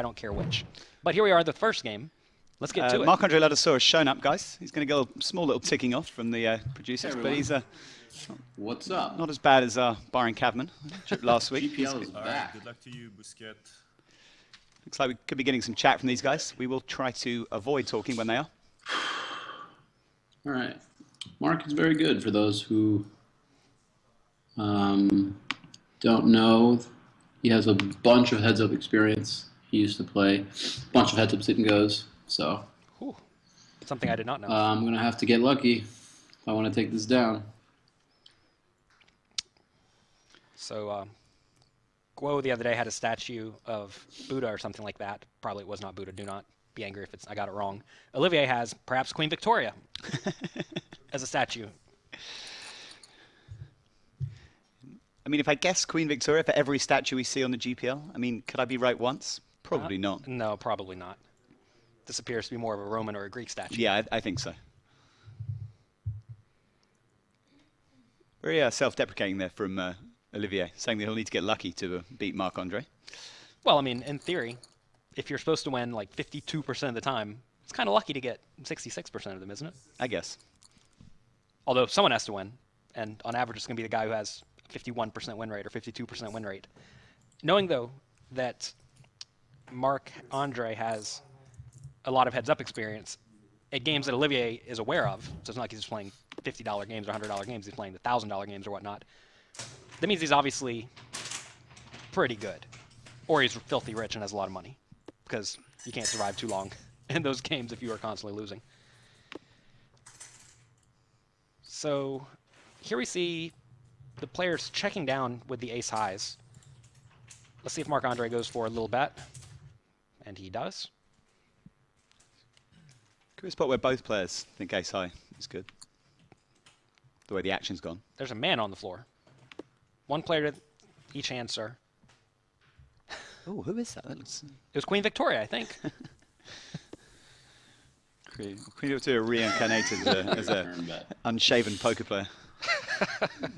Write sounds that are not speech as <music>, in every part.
I don't care which. But here we are, the first game. Let's get Uh, to it. Marc-Andre Ladouceur has shown up, guys. He's going to go a small little ticking off from the uh, producers, Hey, but he's uh, What's up? not as bad as uh, Byron Kaverman last week. GPL is All right, back. good luck to you, Busquet. Looks like we could be getting some chat from these guys. We will try to avoid talking when they are. All right. Mark is very good for those who um, don't know. He has a bunch of heads up experience. He used to play a bunch of heads up sit and goes. So Whew. Something I did not know. uh, I'm going to have to get lucky if I want to take this down. So, uh, Guo the other day had a statue of Buddha or something like that. Probably it was not Buddha. Do not be angry if it's I got it wrong. Olivier has perhaps Queen Victoria <laughs> as a statue. I mean, if I guess Queen Victoria for every statue we see on the GPL, I mean, could I be right once? Probably not. No, probably not. This appears to be more of a Roman or a Greek statue. Yeah, I, I think so. Very uh, self-deprecating there from uh, Olivier, saying that he'll need to get lucky to uh, beat Marc-Andre. Well, I mean, in theory, if you're supposed to win like 52% of the time, it's kind of lucky to get 66% of them, isn't it? I guess. Although someone has to win, and on average, it's going to be the guy who has a 51% win rate or 52% win rate. Knowing though that Marc Andre has a lot of heads-up experience at games that Olivier is aware of, so it's not like he's just playing $50 games or $100 games. He's playing the $1,000 games or whatnot. That means he's obviously pretty good, or he's filthy rich and has a lot of money, because you can't survive too long <laughs> in those games if you are constantly losing. So here we see the players checking down with the ace highs. Let's see if Marc Andre goes for a little bet. And he does. Could be a spot where both players think ace high is good. The way the action's gone. There's a man on the floor. One player to each hand, sir. Oh, who is that? That looks It was Queen Victoria, I think. <laughs> Queen Queen Victoria reincarnated as a, <laughs> as a unshaven poker player. <laughs>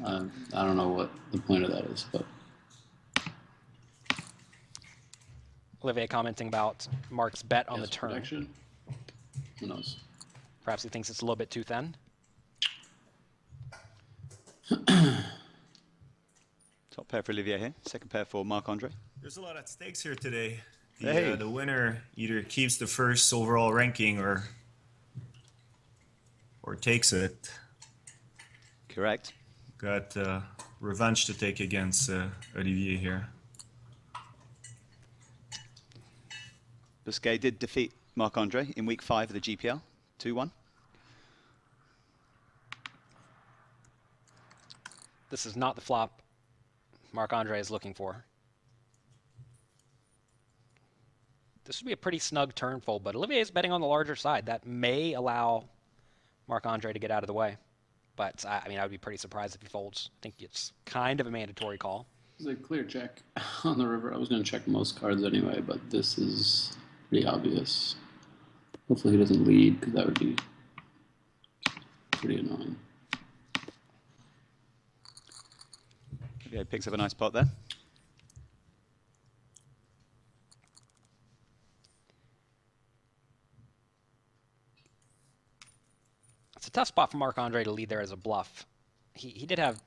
Um, I don't know what the point of that is, but Olivier commenting about Mark's bet on yes, the turn. protection. Who knows? Perhaps he thinks it's a little bit too thin. <clears throat> Top pair for Olivier here. Second pair for Marc-Andre. There's a lot at stakes here today. The, Hey. uh, the winner either keeps the first overall ranking or or takes it. Correct. Got uh, revenge to take against uh, Olivier here. Busquet did defeat Marc-Andre in week five of the GPL. 2-1. This is not the flop Marc Andre is looking for. This would be a pretty snug turn fold, but Olivier is betting on the larger side. That may allow Marc Andre to get out of the way. But I, I mean, I would be pretty surprised if he folds. I think it's kind of a mandatory call. It's a clear check <laughs> on the river. I was going to check most cards anyway, but this is pretty obvious. Hopefully he doesn't lead, because that would be pretty annoying. Olivier picks up a nice pot there. It's a tough spot for Marc Andre to lead there as a bluff. He, he did have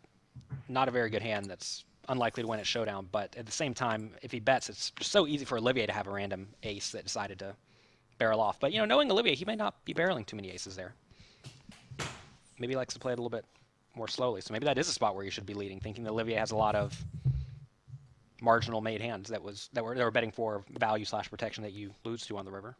not a very good hand that's unlikely to win at showdown, but at the same time, if he bets, it's so easy for Olivier to have a random ace that decided to barrel off. But you know, knowing Olivier, he may not be barreling too many aces there. Maybe he likes to play it a little bit more slowly. So maybe that is a spot where you should be leading, thinking that Olivier has a lot of marginal made hands that was that were they were betting for value slash protection that you lose to on the river.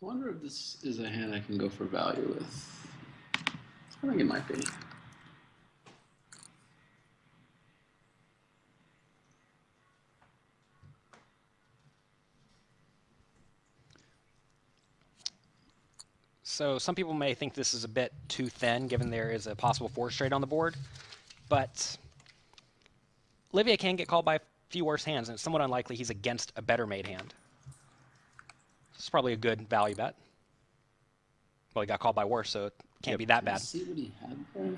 I wonder if this is a hand I can go for value with. I think it might be. So some people may think this is a bit too thin, given there is a possible four straight on the board, but Olivier can get called by a few worse hands, and it's somewhat unlikely he's against a better made hand. This is probably a good value bet. Well, he got called by worse, so it Can't Yep. be that bad. see what he had there.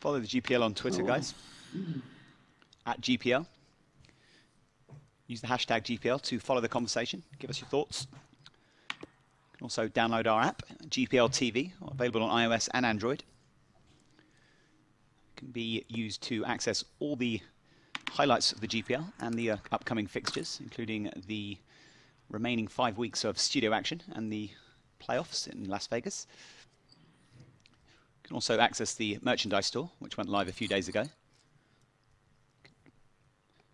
Follow the GPL on Twitter, Oh. guys. At GPL. Use the hashtag GPL to follow the conversation. Give us your thoughts. You can also download our app, GPL TV, available on iOS and Android. Can be used to access all the highlights of the GPL and the uh, upcoming fixtures, including the remaining five weeks of studio action and the playoffs in Las Vegas. You can also access the merchandise store, which went live a few days ago.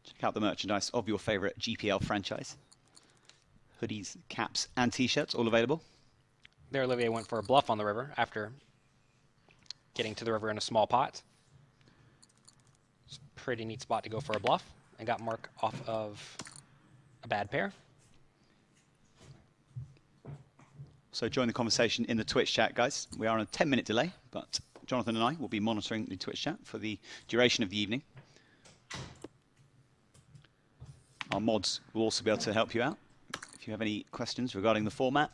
Check out the merchandise of your favorite GPL franchise. Hoodies, caps, and t-shirts all available. There, Olivier went for a bluff on the river after getting to the river in a small pot. Pretty neat spot to go for a bluff, and got Mark off of a bad pair. So join the conversation in the Twitch chat, guys. We are on a 10-minute delay, but Jonathan and I will be monitoring the Twitch chat for the duration of the evening. Our mods will also be able to help you out. If you have any questions regarding the format,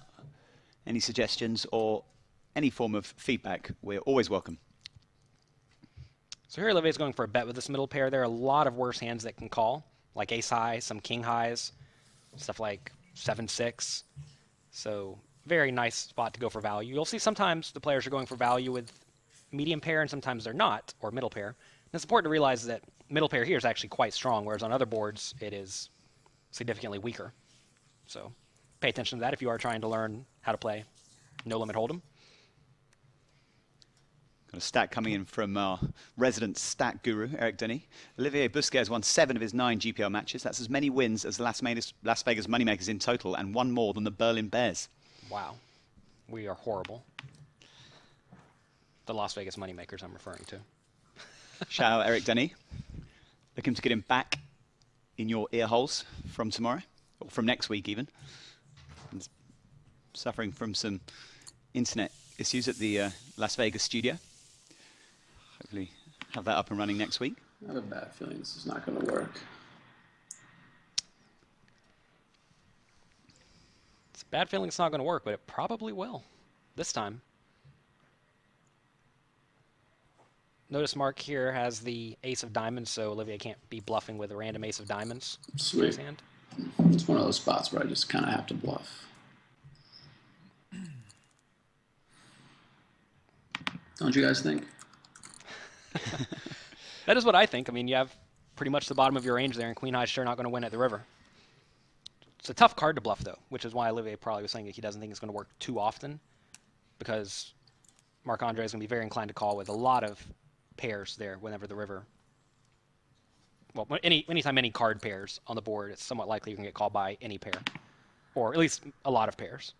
any suggestions, or any form of feedback, we're always welcome. So here Olivier's going for a bet with this middle pair. There are a lot of worse hands that can call, like ace high, some king highs, stuff like seven six. So very nice spot to go for value. You'll see sometimes the players are going for value with medium pair, and sometimes they're not, or middle pair. And it's important to realize that middle pair here is actually quite strong, whereas on other boards it is significantly weaker. So pay attention to that if you are trying to learn how to play no limit hold'em. Got a stat coming in from our resident stat guru, Eric Denny. Olivier Busquets has won seven of his nine GPL matches. That's as many wins as the Las Vegas, Las Vegas Moneymakers in total, and one more than the Berlin Bears. Wow. We are horrible. The Las Vegas moneymakers I'm referring to. Shout out Eric Denny. Looking to get him back in your ear holes from tomorrow, or from next week even. Suffering from some internet issues at the uh, Las Vegas studio. Hopefully have that up and running next week. I have a bad feeling this is not going to work. It's a bad feeling it's not going to work, but it probably will. This time. Notice Mark here has the ace of diamonds, so Olivier can't be bluffing with a random ace of diamonds Sweet. hand. It's one of those spots where I just kind of have to bluff. Don't you guys think? <laughs> That is what I think. I mean, you have pretty much the bottom of your range there, and Queen High High's sure not going to win at the river. It's a tough card to bluff, though, which is why Olivier probably was saying that he doesn't think it's going to work too often, because Marc Andre is going to be very inclined to call with a lot of pairs there whenever the river. Well, any anytime any card pairs on the board, it's somewhat likely you can get called by any pair, or at least a lot of pairs.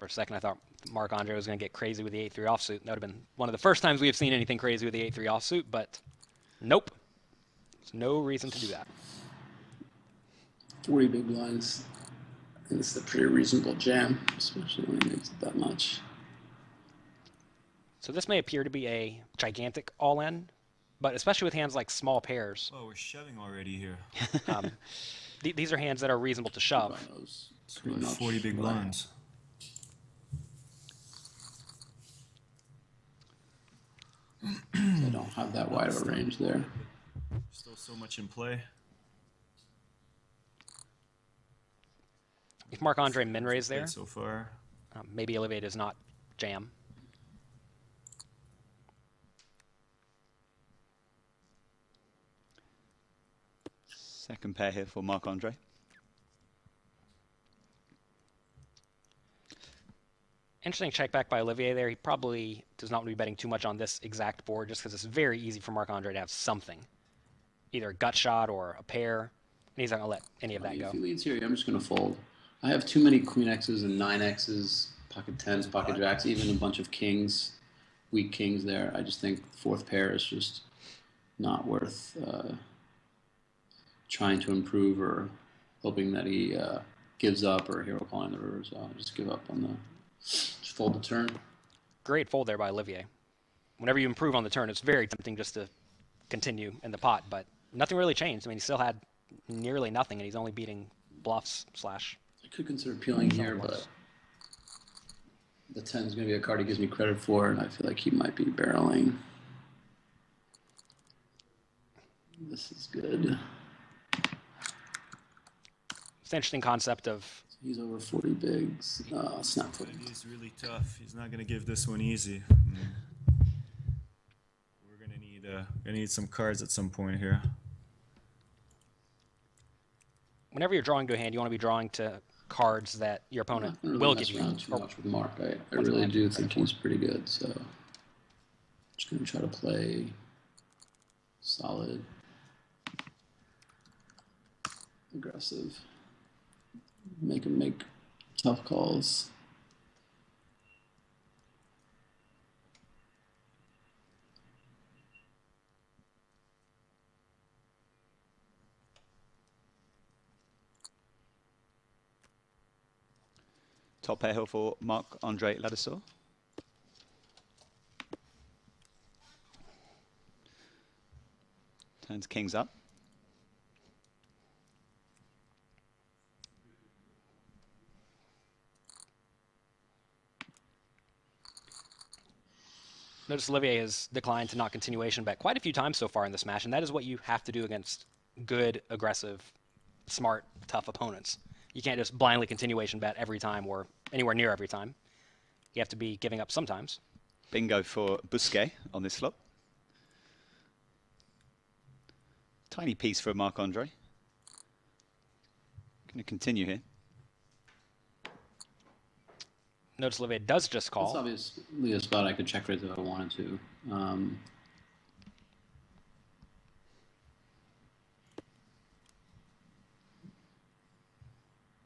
For a second, I thought Mark Andre was going to get crazy with the 8 3 offsuit. That would have been one of the first times we have seen anything crazy with the 8 3 offsuit, but nope. There's no reason to do that. 40 big blinds. I think this is a pretty reasonable jam, especially when he makes it that much. So this may appear to be a gigantic all in, but especially with hands like small pairs, Oh, we're shoving already here. <laughs> um, th- these are hands that are reasonable to shove. Everybody knows We're pretty at much 40 big what blinds. I don't have that wide of a range there. Still so much in play. If Marc Andre min is there, so far. um, maybe Olivier does not jam. Second pair here for Marc Andre. Interesting check back by Olivier there. He probably does not want to be betting too much on this exact board just because it's very easy for Marc Andre to have something. Either a gut shot or a pair. And he's not going to let any of that go. If he leads here, I'm just going to fold. I have too many queen X's and nine X's, pocket tens, pocket jacks, even a bunch of kings, weak kings there. I just think fourth pair is just not worth uh, trying to improve or hoping that he uh, gives up or hero calling the river. So I'll just give up on the just fold the turn. Great fold there by Olivier. Whenever you improve on the turn, it's very tempting just to continue in the pot, but nothing really changed. I mean, he still had nearly nothing, and he's only beating bluffs slash. I could consider peeling here, but the 10 is going to be a card he gives me credit for, and I feel like he might be barreling. This is good. It's an interesting concept of He's over 40 bigs. Uh, snap foot. He's really tough. He's not gonna give this one easy. Mm. We're gonna need uh, gonna need some cards at some point here. whenever you're drawing to a hand, you want to be drawing to cards that your opponent not really will mess give you. around too much with Mark. I, I really do think for? he's pretty good. So just gonna try to play solid, aggressive, make him make tough calls. Top pair here for Mark Andre Ladouceur. Turns kings up. Notice Olivier has declined to not continuation bet quite a few times so far in this match, and that is what you have to do against good, aggressive, smart, tough opponents. You can't just blindly continuation bet every time or anywhere near every time. You have to be giving up sometimes. Bingo for Busquet on this flop. Tiny piece for Marc Andre. Going to continue here. Notice Olivier does just It's call. obviously a spot I could check raise if I wanted to. Um,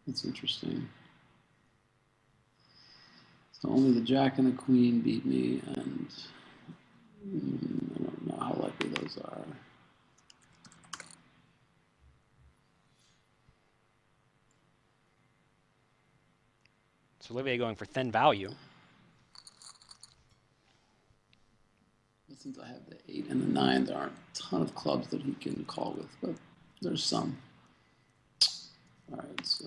that's interesting. So only the jack and the queen beat me, and mm, I don't know how likely those are. So Olivier going for thin value. Since I have the eight and the nine, there aren't a ton of clubs that he can call with, but there's some. All right, so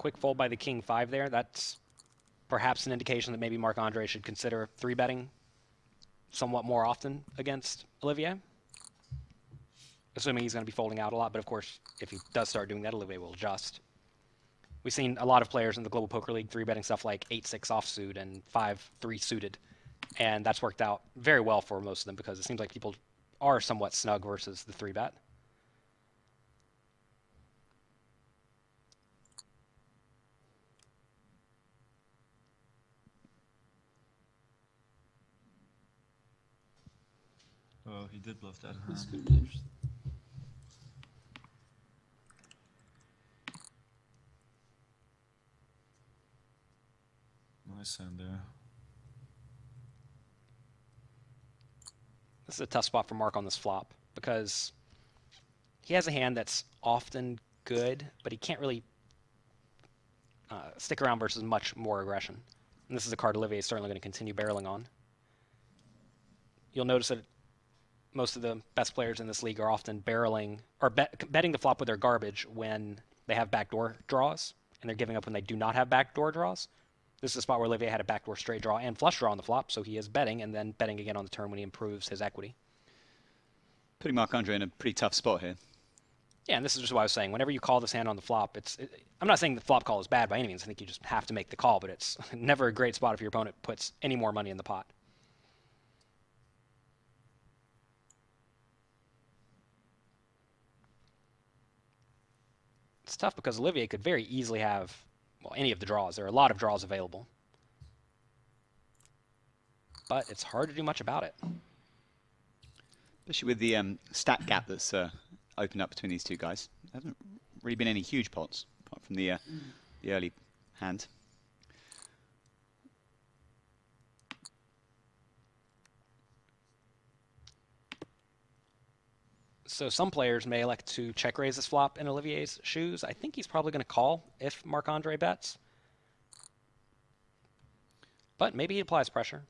Quick fold by the king five there. That's perhaps an indication that maybe Marc Andre should consider three betting somewhat more often against Olivier. Assuming he's going to be folding out a lot, but of course, if he does start doing that, Olivier will adjust. We've seen a lot of players in the Global Poker League three betting stuff like 8 6 offsuit and 5 3 suited. And that's worked out very well for most of them because it seems like people are somewhat snug versus the three bet. Oh, he did bluff that this hand. could be interesting. Nice hand there. This is a tough spot for Mark on this flop because he has a hand that's often good, but he can't really uh, stick around versus much more aggression. And this is a card Olivier is certainly going to continue barreling on. You'll notice that most of the best players in this league are often barreling or bet, betting the flop with their garbage when they have backdoor draws, and they're giving up when they do not have backdoor draws. This is a spot where Olivier had a backdoor straight draw and flush draw on the flop, so he is betting and then betting again on the turn when he improves his equity. Putting Marc Andre in a pretty tough spot here. Yeah, and this is just what I was saying. Whenever you call this hand on the flop, it's. It, I'm not saying the flop call is bad by any means. I think you just have to make the call, but it's <laughs> never a great spot if your opponent puts any more money in the pot. It's tough because Olivier could very easily have, well, any of the draws. There are a lot of draws available. But it's hard to do much about it. Especially with the um, stat gap that's uh, opened up between these two guys. There hasn't really been any huge pots apart from the uh, the early hand. So some players may elect to check raise this flop in Olivier's shoes. I think he's probably going to call if Marc Andre bets. But maybe he applies pressure.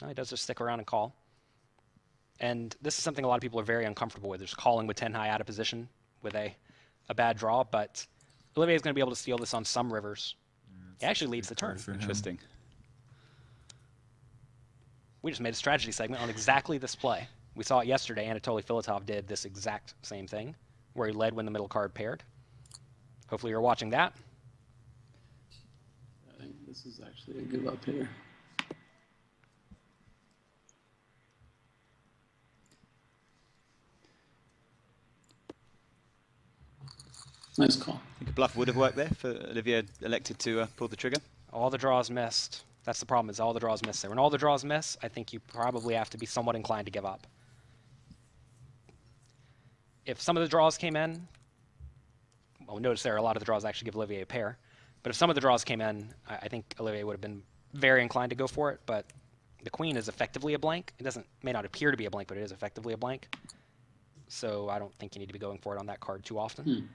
No, he does just stick around and call. And this is something a lot of people are very uncomfortable with, just calling with 10 high out of position with a, a bad draw. But Olivier is going to be able to steal this on some rivers. He actually leads the Good turn. for him. Interesting. We just made a strategy segment on exactly this play. We saw it yesterday. Anatoly Filatov did this exact same thing, where he led when the middle card paired. Hopefully, you're watching that. I think this is actually a give up here. Nice call. I think a bluff would have worked there for Olivier elected to uh, pull the trigger. All the draws missed. That's the problem. Is all the draws miss there. When all the draws miss, I think you probably have to be somewhat inclined to give up. If some of the draws came in, well, notice there are a lot of the draws actually give Olivier a pair. But if some of the draws came in, I, I think Olivier would have been very inclined to go for it. But the queen is effectively a blank. It doesn't may not appear to be a blank, but it is effectively a blank. So I don't think you need to be going for it on that card too often. Hmm.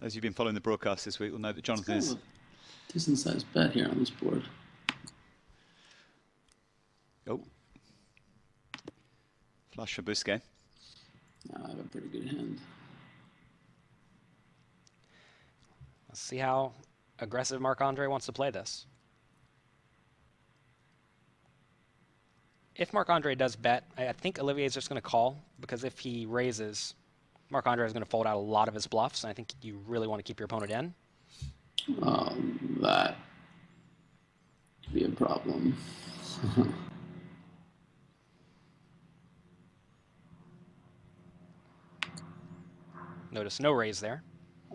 Those you've been following the broadcast this week will know that Jonathan Kind is of a decent sized bet here on this board. oh flush for Busquet. I have a pretty good hand. Let's see how aggressive Marc Andre wants to play this. If Marc Andre does bet, I I think Olivier is just going to call because if he raises, Marc Andre is going to fold out a lot of his bluffs, and I think you really want to keep your opponent in. Um, that could be a problem. <laughs> Notice no raise there.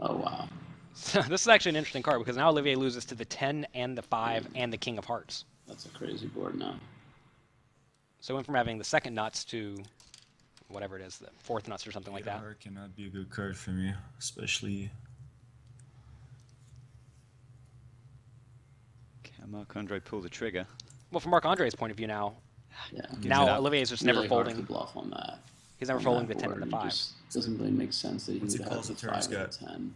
oh wow. So <laughs> this is actually an interesting card because now Olivier loses to the 10 and the 5 and the King of Hearts. That's a crazy board now. So went from having the second nuts to whatever it is, the fourth nuts or something like that. Heart cannot be a good card for me, especially Can Marc Andre pull the trigger? Well, from Marc Andre's point of view now, Yeah. now up. Olivier is just Really never hard folding. to bluff on that. He's never folding the 10 and the board. It 5. doesn't really make sense that he Once would he calls the the turn, he's got- ten.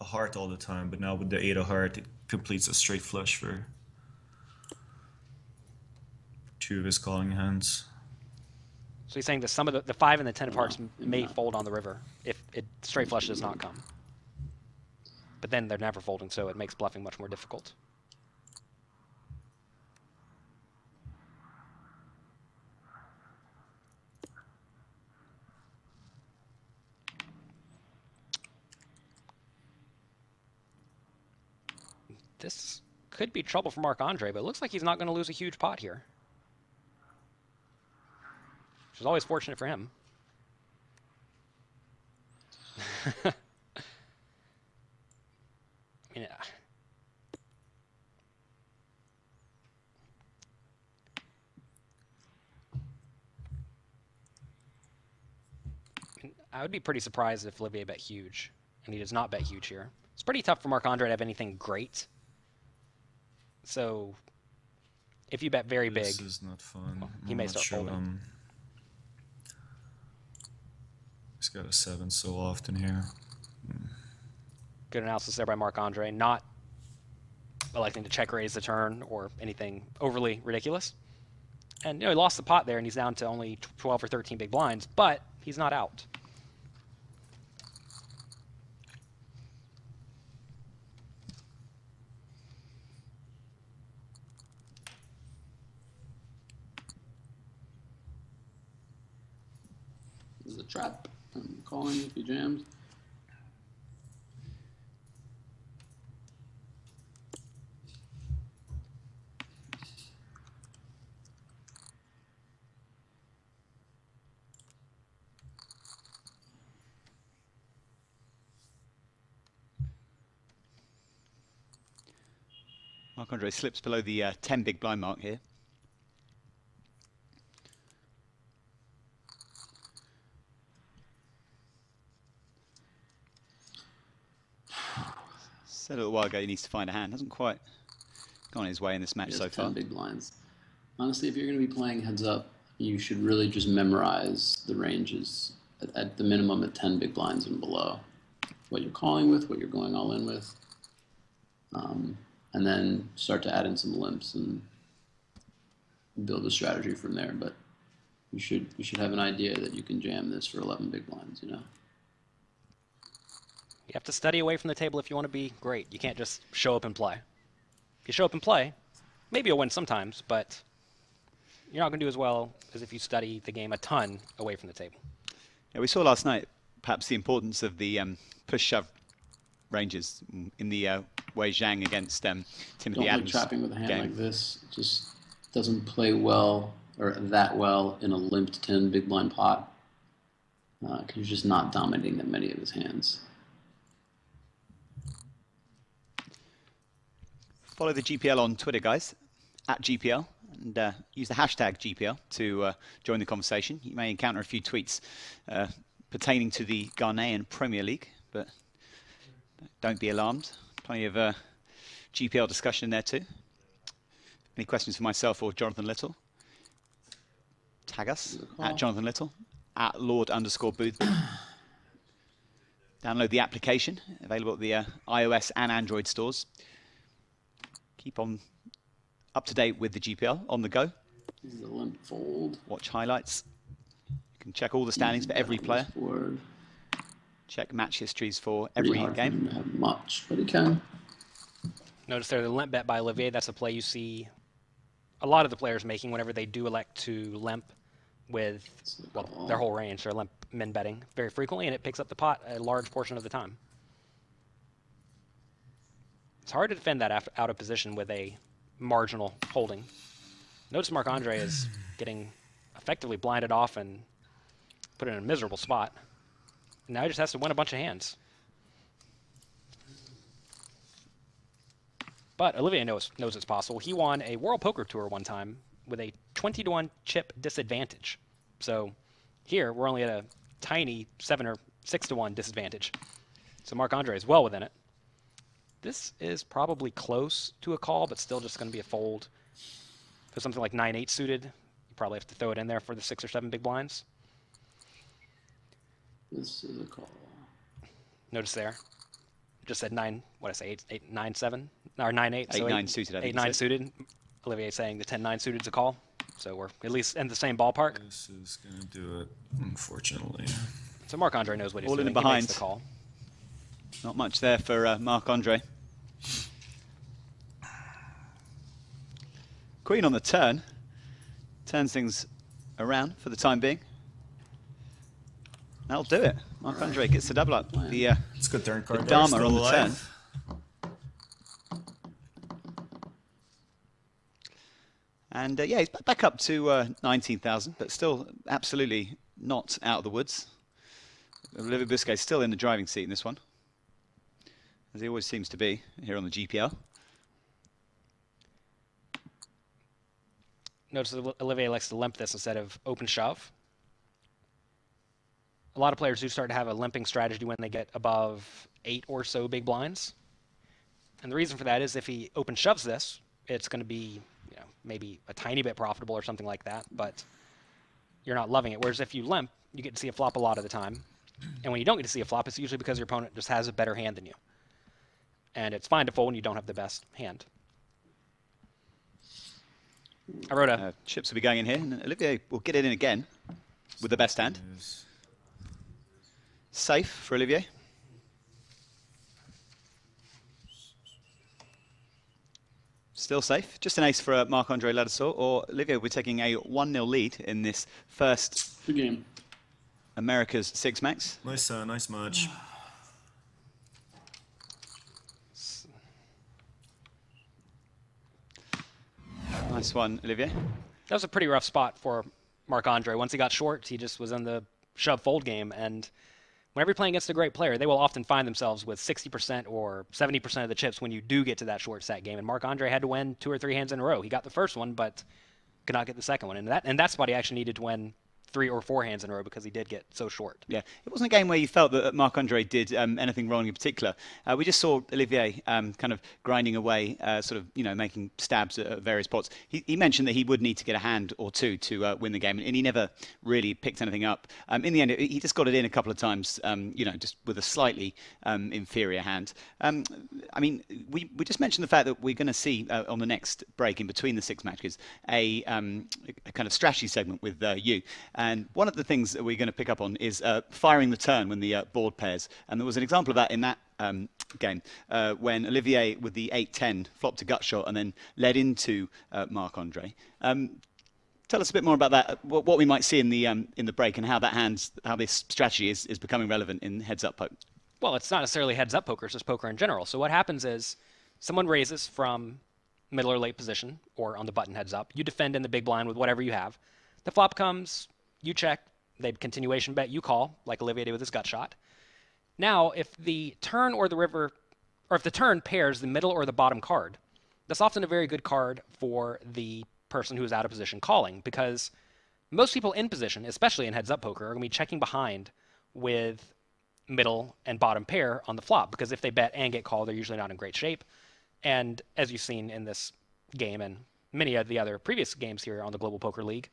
a heart all the time, but now with the eight of heart, it completes a straight flush for two of his calling hands. So he's saying that some of the, the 5 and the 10 of hearts may fold on the river if it straight flush does not come. But then they're never folding, so it makes bluffing much more difficult. This could be trouble for Marc Andre, but it looks like he's not going to lose a huge pot here. Which is always fortunate for him. I mean, uh, I would be pretty surprised if Olivier bet huge, and he does not bet huge here. It's pretty tough for Marc Andre to have anything great. So, if you bet very big, This is not fun. he I'm may start sure, folding. um, he's got a seven so often here. good analysis there by Mark Andre, not electing to check raise the turn or anything overly ridiculous. And you know, he lost the pot there, and he's down to only 12 or 13 big blinds, but he's not out. This is a trap call in with your jams. Mark Andre slips below the uh, 10 big blind mark here. Little while ago he needs to find a hand. Hasn't quite gone his way in this match so 10 far. big blinds. Honestly, if you're going to be playing heads up, you should really just memorize the ranges at, at the minimum at 10 big blinds and below. What you're calling with, what you're going all in with. Um, and then start to add in some limps and build a strategy from there. But you should you should have an idea that you can jam this for 11 big blinds, you know? You have to study away from the table if you want to be great. You can't just show up and play. If you show up and play, maybe you'll win sometimes, but you're not going to do as well as if you study the game a ton away from the table. Yeah, we saw last night perhaps the importance of the um, push shove ranges in the uh, Wei Zhang against um, Timothy Don't like Adams. trapping with a hand game. like this. It just doesn't play well or that well in a limped 10 big blind pot. Because you're just not dominating that many of his hands. Follow the GPL on Twitter, guys, at GPL, and uh, use the hashtag GPL to uh, join the conversation. You may encounter a few tweets uh, pertaining to the Ghanaian Premier League, but don't be alarmed. Plenty of uh, GPL discussion there too. Any questions for myself or Jonathan Little? Tag us at Jonathan Little, at Lord underscore. <coughs> Download the application, available at the uh, iOS and Android stores keep on up to date with the GPL on the go. This is a limp fold. Watch highlights. You can check all the standings for every player. this board. Check match histories for Pretty every hard game. have much, but he can. Notice there the limp bet by Olivier. That's a play you see a lot of the players making whenever they do elect to limp with well, their whole range. They're limp min betting very frequently, and it picks up the pot a large portion of the time. It's hard to defend that after, out of position with a marginal holding. Notice Marc Andre is getting effectively blinded off and put in a miserable spot. And now he just has to win a bunch of hands. But Olivier knows knows it's possible. He won a World Poker Tour one time with a 20 to 1 chip disadvantage. So here we're only at a tiny 7 or 6 to 1 disadvantage. So Marc Andre is well within it. This is probably close to a call, but still just going to be a fold. For something like 9 8 suited, you probably have to throw it in there for the 6 or 7 big blinds. This is a call. Notice there. Just said 9, what did I say, 8, eight, nine, 7? Or 9 8. so 8-9 suited, I think 8 you 9 said. suited. Olivier saying the 10 9 suited is a call. So we're at least in the same ballpark. This is gonna do it, unfortunately. So Marc Andre knows what he's All in doing. He makes behind. the call. Not much there for uh, Marc Andre. Queen on the turn. Turns things around for the time being. That'll do it. Marc Andre gets the double up. The uh, It's a good turn card. there, Dharma on the alive. And uh, yeah, he's back up to uh, 19,000, but still absolutely not out of the woods. Olivier Busquets still in the driving seat in this one, as he always seems to be here on the GPL. Notice that Olivier likes to limp this instead of open shove. A lot of players do start to have a limping strategy when they get above eight or so big blinds. And the reason for that is if he open shoves this, it's going to be you know, maybe a tiny bit profitable or something like that, but you're not loving it. Whereas if you limp, you get to see a flop a lot of the time. And when you don't get to see a flop, it's usually because your opponent just has a better hand than you. And it's fine to fold when you don't have the best hand. I wrote a Uh, chips will be going in here, and Olivier will get it in again with the best hand. Safe for Olivier. Still safe. Just an ace for uh, Marc-Andre Ladouceur, or Olivier will be taking a 1-0 lead in this first Good game. America's Six Max. Nice, uh, nice match. Nice one, Olivier. that was a pretty rough spot for Marc Andre. Once he got short, he just was in the shove fold game, and whenever you're playing against a great player, they will often find themselves with 60% or 70% of the chips when you do get to that short set game. And Marc Andre had to win two or three hands in a row. He got the first one, but could not get the second one. And that and that's what he actually needed to win three or four hands in a row because he did get so short. Yeah, it wasn't a game where you felt that Marc Andre did um, anything wrong in particular. Uh, we just saw Olivier um, kind of grinding away, uh, sort of you know making stabs at, various pots. He, he, mentioned that he would need to get a hand or two to uh, win the game, and he never really picked anything up. Um, in the end, he just got it in a couple of times, um, you know, just with a slightly um, inferior hand. Um, I mean, we, we just mentioned the fact that we're going to see uh, on the next break in between the six matches a, a kind of strategy segment with uh, you. And one of the things that we're going to pick up on is uh, firing the turn when the uh, board pairs. And there was an example of that in that um, game uh, when Olivier with the 8-10 flopped a gut shot and then led into uh, Marc Andre. Um, tell us a bit more about that, what, what we might see in the um, in the break, and how that hands, how this strategy is, is becoming relevant in heads-up poker. Well, it's not necessarily heads-up poker; it's just poker in general. So what happens is someone raises from middle or late position, or on the button heads up. You defend in the big blind with whatever you have. The flop comes, you check, they continuation bet, you call, like Olivier did with his gut shot. Now, if the turn or the river, or if the turn pairs the middle or the bottom card, that's often a very good card for the person who is out of position calling because most people in position, especially in heads up poker, are going to be checking behind with middle and bottom pair on the flop because if they bet and get called, they're usually not in great shape. And as you've seen in this game and many of the other previous games here on the Global Poker League,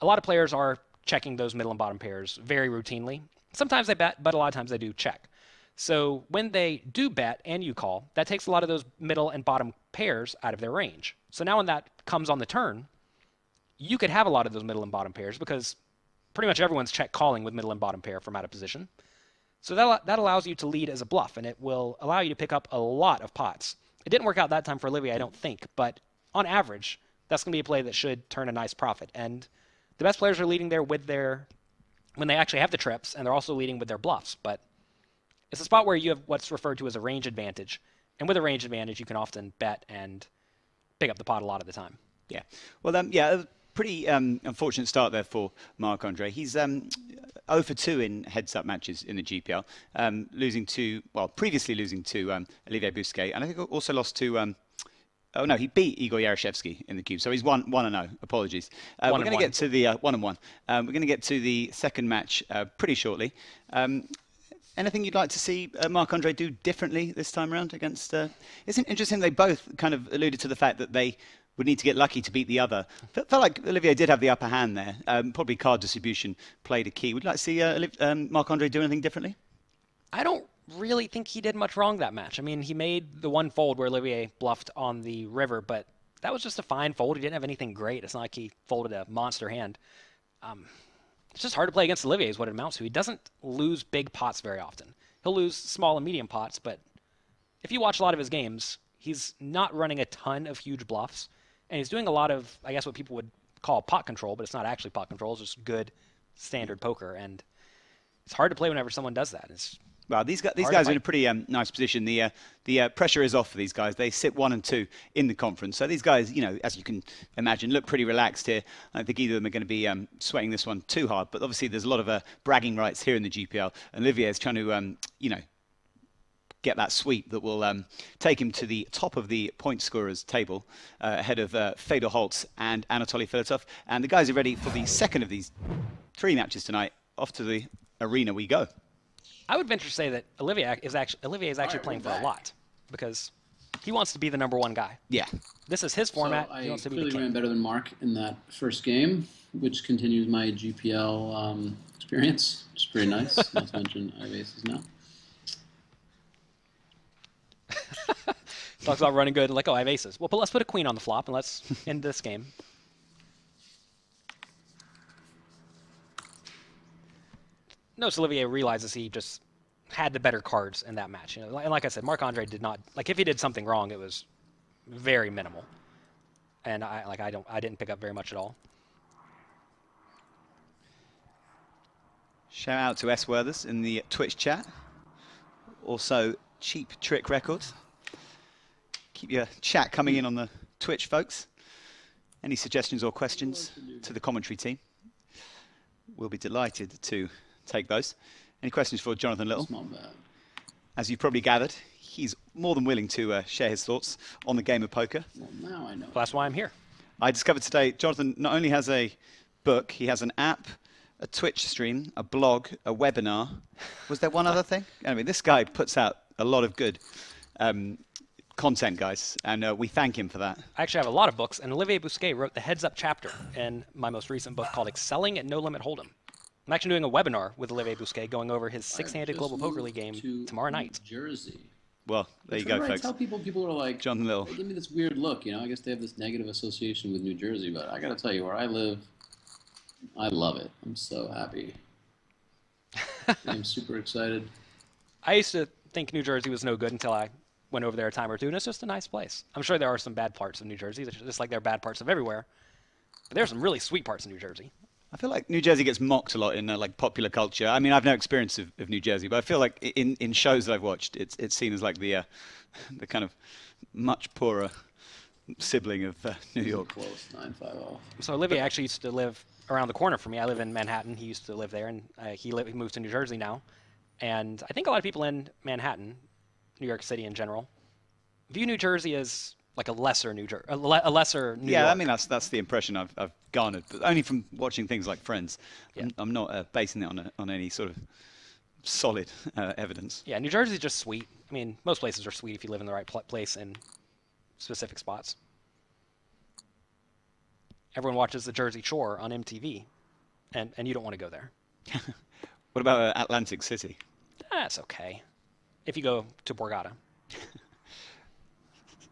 a lot of players are checking those middle and bottom pairs very routinely. Sometimes they bet, but a lot of times they do check. So when they do bet and you call, that takes a lot of those middle and bottom pairs out of their range. So now when that comes on the turn, you could have a lot of those middle and bottom pairs because pretty much everyone's check calling with middle and bottom pair from out of position. So that, that allows you to lead as a bluff, and it will allow you to pick up a lot of pots. It didn't work out that time for Olivier, I don't think, but on average, that's going to be a play that should turn a nice profit. And the best players are leading there with their when they actually have the trips, and they're also leading with their bluffs. But it's a spot where you have what's referred to as a range advantage, and with a range advantage, you can often bet and pick up the pot a lot of the time. Yeah. Well, um, yeah, pretty um, unfortunate start there for Marc Andre. He's um, 0 for 2 in heads up matches in the GPL, um, losing to, well, previously losing to um, Olivier Busquet, and I think also lost to um, Oh no, he beat Igor Yaroshevsky in the cube, so he's one one and zero. Oh. Apologies. Uh, we're going to get to the uh, one and one. Um, we're going to get to the second match uh, pretty shortly. Um, anything you'd like to see uh, Marc Andre do differently this time around against? Uh, isn't it interesting? They both kind of alluded to the fact that they would need to get lucky to beat the other. Felt like Olivier did have the upper hand there. Um, probably card distribution played a key. Would you like to see uh, um, Marc Andre do anything differently? I don't really think he did much wrong that match. I mean, he made the one fold where Olivier bluffed on the river, but that was just a fine fold. He didn't have anything great. It's not like he folded a monster hand. Um, it's just hard to play against Olivier, is what it amounts to. He doesn't lose big pots very often. He'll lose small and medium pots, but if you watch a lot of his games, he's not running a ton of huge bluffs, and he's doing a lot of, I guess, what people would call pot control, but it's not actually pot control. It's just good standard poker, and it's hard to play whenever someone does that. It's well, these guys, these guys are in a pretty um, nice position. The uh, the uh, pressure is off for these guys. They sit one and two in the conference, so these guys, you know, as you can imagine, look pretty relaxed here. I don't think either of them are going to be um, sweating this one too hard. But obviously, there's a lot of uh, bragging rights here in the GPL, and Olivier is trying to, um, you know, get that sweep that will um, take him to the top of the point scorers table uh, ahead of uh, Fedor Holz and Anatoly Filatov. And the guys are ready for the second of these three matches tonight. Off to the arena we go. I would venture to say that Olivier is actually Olivier is actually right, playing for back. a lot because he wants to be the number one guy. Yeah. This is his format. So I he wants to be clearly ran better than Mark in that first game, which continues my GPL um, experience. It's pretty nice. <laughs> Not to mention I have aces now. <laughs> Talks about running good and like, oh, I have aces. Well, but let's put a queen on the flop and let's end this game. Notice Olivier realizes he just had the better cards in that match. You know, and like I said, Marc Andre did not like if he did something wrong, it was very minimal. And I like I don't I didn't pick up very much at all. Shout out to S Werthers in the Twitch chat. Also, Cheap Trick Records. Keep your chat coming in on the Twitch, folks. Any suggestions or questions to the commentary team? We'll be delighted to take those. Any questions for Jonathan Little? As you've probably gathered, he's more than willing to uh, share his thoughts on the game of poker. Well, now I know. Well, that's why I'm here. I discovered today Jonathan not only has a book, he has an app, a Twitch stream, a blog, a webinar. Was there one other thing? <laughs> I mean, this guy puts out a lot of good um, content, guys, and uh, we thank him for that. I actually have a lot of books, and Olivier Busquet wrote the Heads Up chapter in my most recent book called Excelling at No Limit Hold'em. I'm actually doing a webinar with Olivier Busquet going over his six-handed global poker league game to tomorrow night. New Jersey. Well, there you go, whenever I folks. tell people, people are like, Jonathan Little. they give me this weird look. You know, I guess they have this negative association with New Jersey, but I got to tell you, where I live, I love it. I'm so happy. <laughs> I'm super excited. I used to think New Jersey was no good until I went over there a time or two, and it's just a nice place. I'm sure there are some bad parts of New Jersey, just like there are bad parts of everywhere. But there's some really sweet parts of New Jersey. I feel like New Jersey gets mocked a lot in uh, like popular culture. I mean, I've no experience of, of New Jersey, but I feel like in, in shows that I've watched, it's it's seen as like the uh, <laughs> the kind of much poorer sibling of uh, New York. Close, nine five oh. zero. So Olivier actually used to live around the corner from me. I live in Manhattan. He used to live there, and uh, he, li- he moved to New Jersey now. And I think a lot of people in Manhattan, New York City in general, view New Jersey as like a lesser New Jersey, a, le- a lesser New yeah, York. I mean that's that's the impression I've, I've garnered, but only from watching things like Friends. Yeah. I'm, I'm not uh, basing it on a, on any sort of solid uh, evidence. yeah, New Jersey's just sweet. I mean, most places are sweet if you live in the right pl- place in specific spots. Everyone watches the Jersey Shore on MTV, and, and you don't want to go there. <laughs> What about uh, Atlantic City? That's okay. If you go to Borgata. <laughs>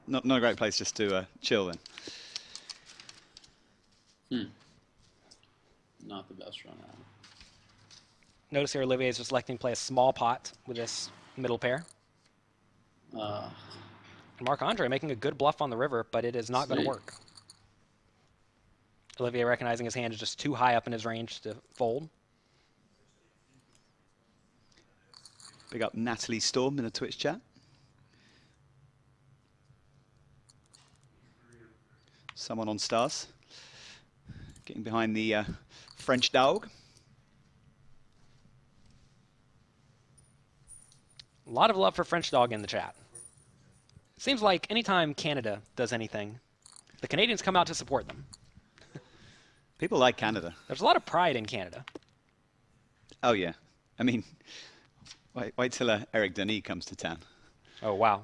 Not not a great place just to uh, chill then. Not the best run out. Notice here Olivier is just electing to play a small pot with this middle pair. Uh, And Marc Andre making a good bluff on the river, but it is not going to work. Olivier recognizing his hand is just too high up in his range to fold. Big up Natalie Storm in the Twitch chat. Someone on stars. Getting behind the uh, French dog. A lot of love for French Dog in the chat. Seems like anytime Canada does anything, the Canadians come out to support them. People like Canada. There's a lot of pride in Canada. Oh yeah. I mean, wait, wait till uh, Eric Denis comes to town. Oh, wow.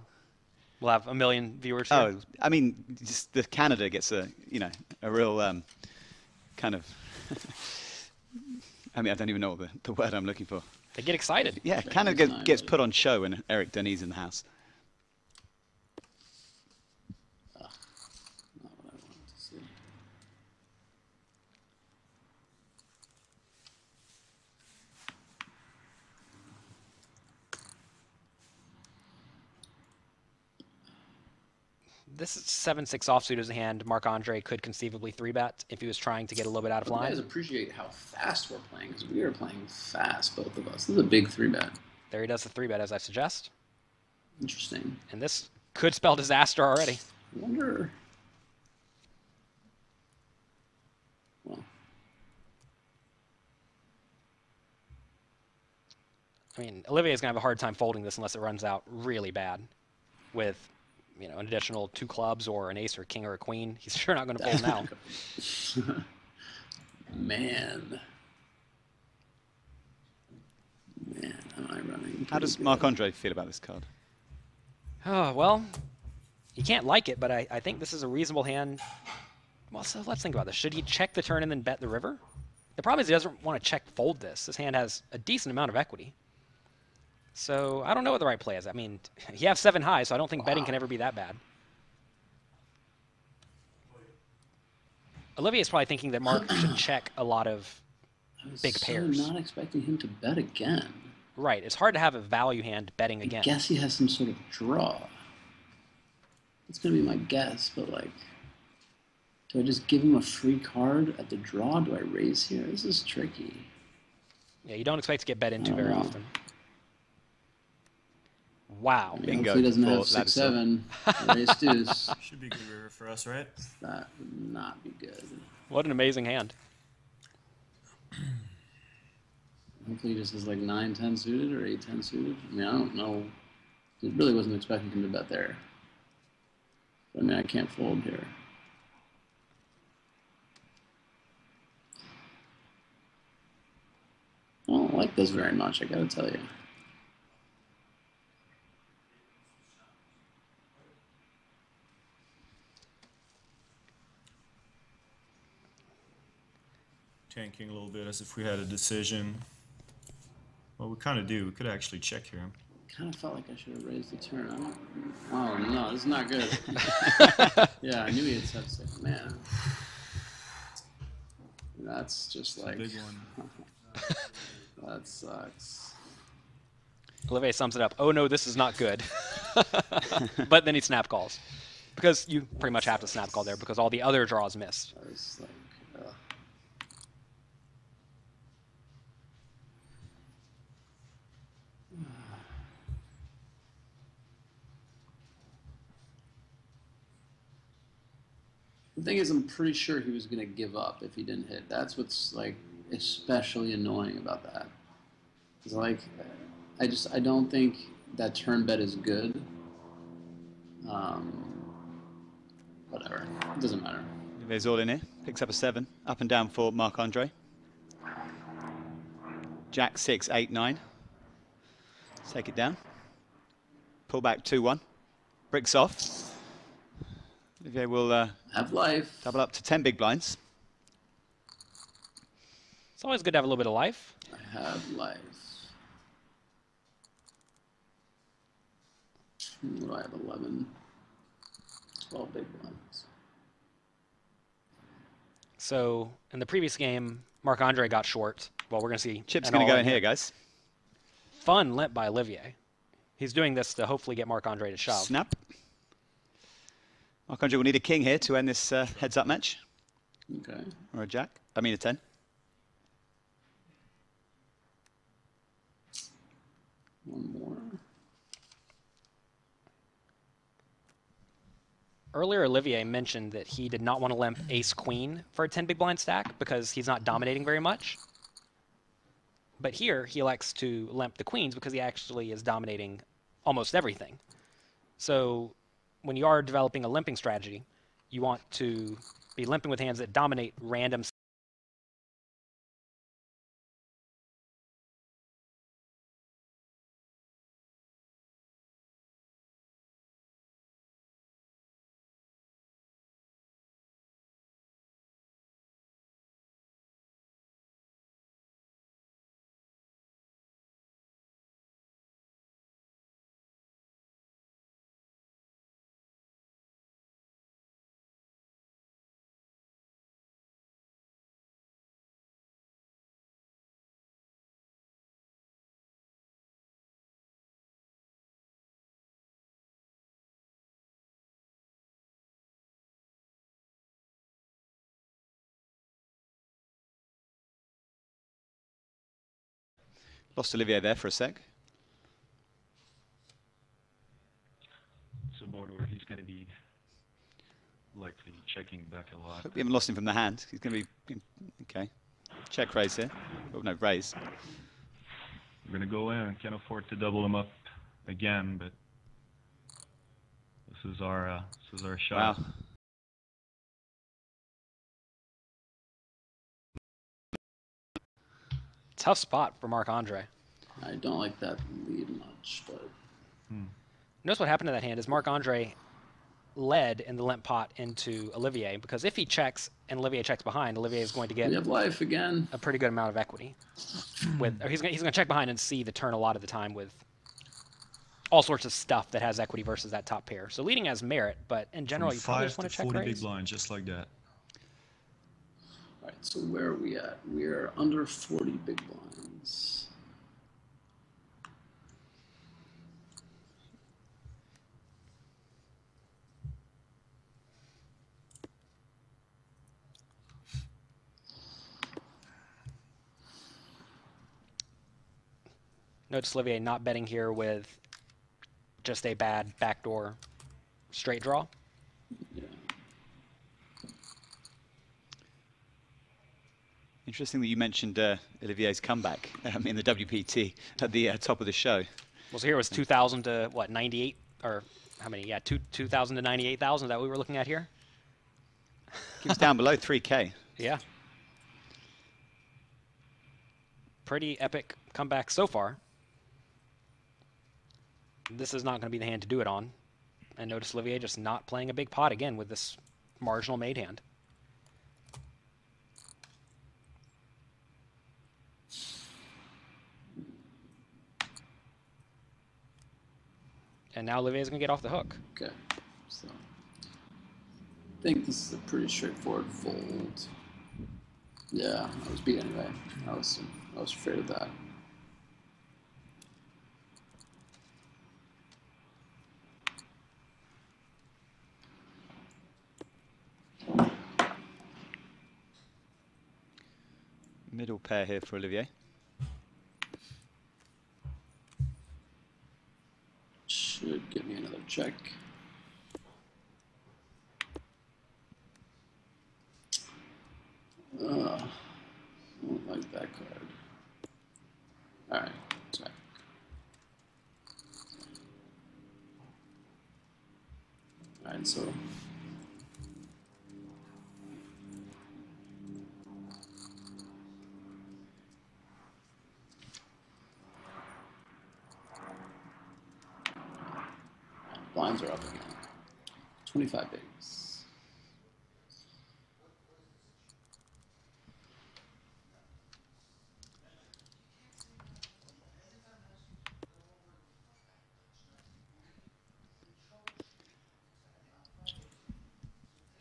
We'll have a million viewers here. Oh, I mean, just the Canada gets a you know a real um, kind of. <laughs> I mean, I don't even know the, the word I'm looking for. They get excited. Yeah, Canada good gets, gets put on show when Eric Denis in the house. not what I wanted to see. This is 7 6 offsuit as a hand Marc Andre could conceivably 3 bet if he was trying to get a little bit out of You guys line. appreciate how fast we're playing because we are playing fast, both of us. This is a big three bet. There he does the 3 bet as I suggest. Interesting. And this could spell disaster already. I wonder. Well, I mean, Olivier's going to have a hard time folding this unless it runs out really bad with, you know, an additional two clubs or an ace or a king or a queen. <laughs> He's sure not going to fold now. man. Man, am I running? How does good. Marc Andre feel about this card? Oh, well, you can't like it, but I, I think this is a reasonable hand. Well, so let's think about this. Should he check the turn and then bet the river? The problem is he doesn't want to check fold this. This hand has a decent amount of equity. So I don't know what the right play is. I mean, <laughs> he has seven high, so I don't think betting can ever be that bad. Olivier is probably thinking that Marc should <clears throat> check a lot of I big so pairs. not expecting him to bet again. right. It's hard to have a value hand betting I again. guess he has some sort of draw. It's gonna be my guess, but like, do I just give him a free card at the draw? Do I raise here? This is tricky. Yeah, you don't expect to get bet into very know. often. Wow. I mean, Bingo he doesn't have six seven. <laughs> Raise deuce. Should be good river for us, right? That would not be good. What an amazing hand. <clears throat> Hopefully he just has like 9 10 suited or 8 10 suited. I mean, I don't know. I really wasn't expecting him to bet there. But, I mean, I can't fold here. I don't like this very much, I gotta tell you. Tanking a little bit as if we had a decision. Well, we kind of do. We could actually check here. Kind of felt like I should have raised the turn. I don't, oh no, this is not good. <laughs> yeah, I knew he had said six. Man, that's just It's a like big one. <laughs> that sucks. Olivier sums it up. Oh no, this is not good. <laughs> but then he snap calls. Because you pretty much have to snap call there because all the other draws missed. I was like, uh, The thing is, I'm pretty sure he was gonna give up if he didn't hit. That's what's like especially annoying about that. It's like, I just I don't think that turn bet is good. Um, whatever, it doesn't matter. Olivier's all in here. Picks up a seven. Up and down for Marc Andre. Jack six, eight, nine. Let's take it down. Pull back two, one. Bricks off. Olivier will uh, Have life. double up to ten big blinds. It's always good to have a little bit of life. I have life. What do I have? 11. 12 big blinds. So in the previous game, Marc Andre got short. Well, we're going to see. Chip's going to go in here, guys. Fun limp by Olivier. He's doing this to hopefully get Marc Andre to shove. Snap. Marc Andre will need a king here to end this uh, heads-up match, Okay. or a jack. I mean a ten. One more. Earlier, Olivier mentioned that he did not want to limp ace queen for a 10 big blind stack because he's not dominating very much. But here, he likes to limp the queens because he actually is dominating almost everything. So when you are developing a limping strategy, you want to be limping with hands that dominate random Lost Olivier there for a sec. It's a he's going to be likely checking back a lot. Hope we haven't lost him from the hand. He's going to be okay. Check raise here. Oh no, raise. We're going to go in. Can't afford to double him up again, but this is our uh, this is our shot. Wow. Tough spot for Marc Andre. I don't like that lead much, but hmm. Notice what happened to that hand is Marc Andre led in the limp pot into Olivier because if he checks and Olivier checks behind, Olivier is going to get we have life again. a pretty good amount of equity. Hmm. With or he's gonna, he's going to check behind and see the turn a lot of the time with all sorts of stuff that has equity versus that top pair. So leading has merit, but in general, From you probably five just want to to check 40 big raise. blind, just like that. All right, so where are we at? We are under 40 big blinds. Notice Olivier not betting here with just a bad backdoor straight draw. Yeah. Interesting that you mentioned uh, Olivier's comeback um, in the WPT at the uh, top of the show. Well, so here was 2,000 to what 98 or how many? Yeah, two 2,000 to 98,000. That we were looking at here? He was down below 3K. <laughs> Yeah. Pretty epic comeback so far. This is not going to be the hand to do it on. And notice Olivier just not playing a big pot again with this marginal made hand. And now Olivier's going to get off the hook. Okay, so I think this is a pretty straightforward fold. Yeah, I was beat anyway. I was I was afraid of that. Middle pair here for Olivier. Should give me another check. Uh, I don't like that card. Alright, check. Alright, so blinds are up again. 25 bigs.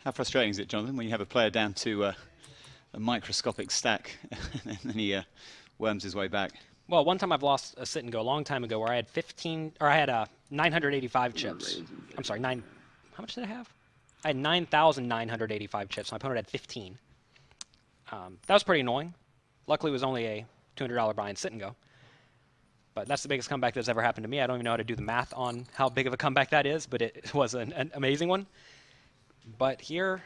How frustrating is it, Jonathan, when you have a player down to uh, a microscopic stack <laughs> and then he uh, worms his way back? Well, one time I've lost a sit and go a long time ago where I had 15 or I had uh, 985 chips. I'm sorry, nine. How much did I have? I had 9,985 chips. My opponent had 15. Um, that was pretty annoying. Luckily, it was only a $200 buy and sit and go. But that's the biggest comeback that's ever happened to me. I don't even know how to do the math on how big of a comeback that is, but it <laughs> was an, an amazing one. But here,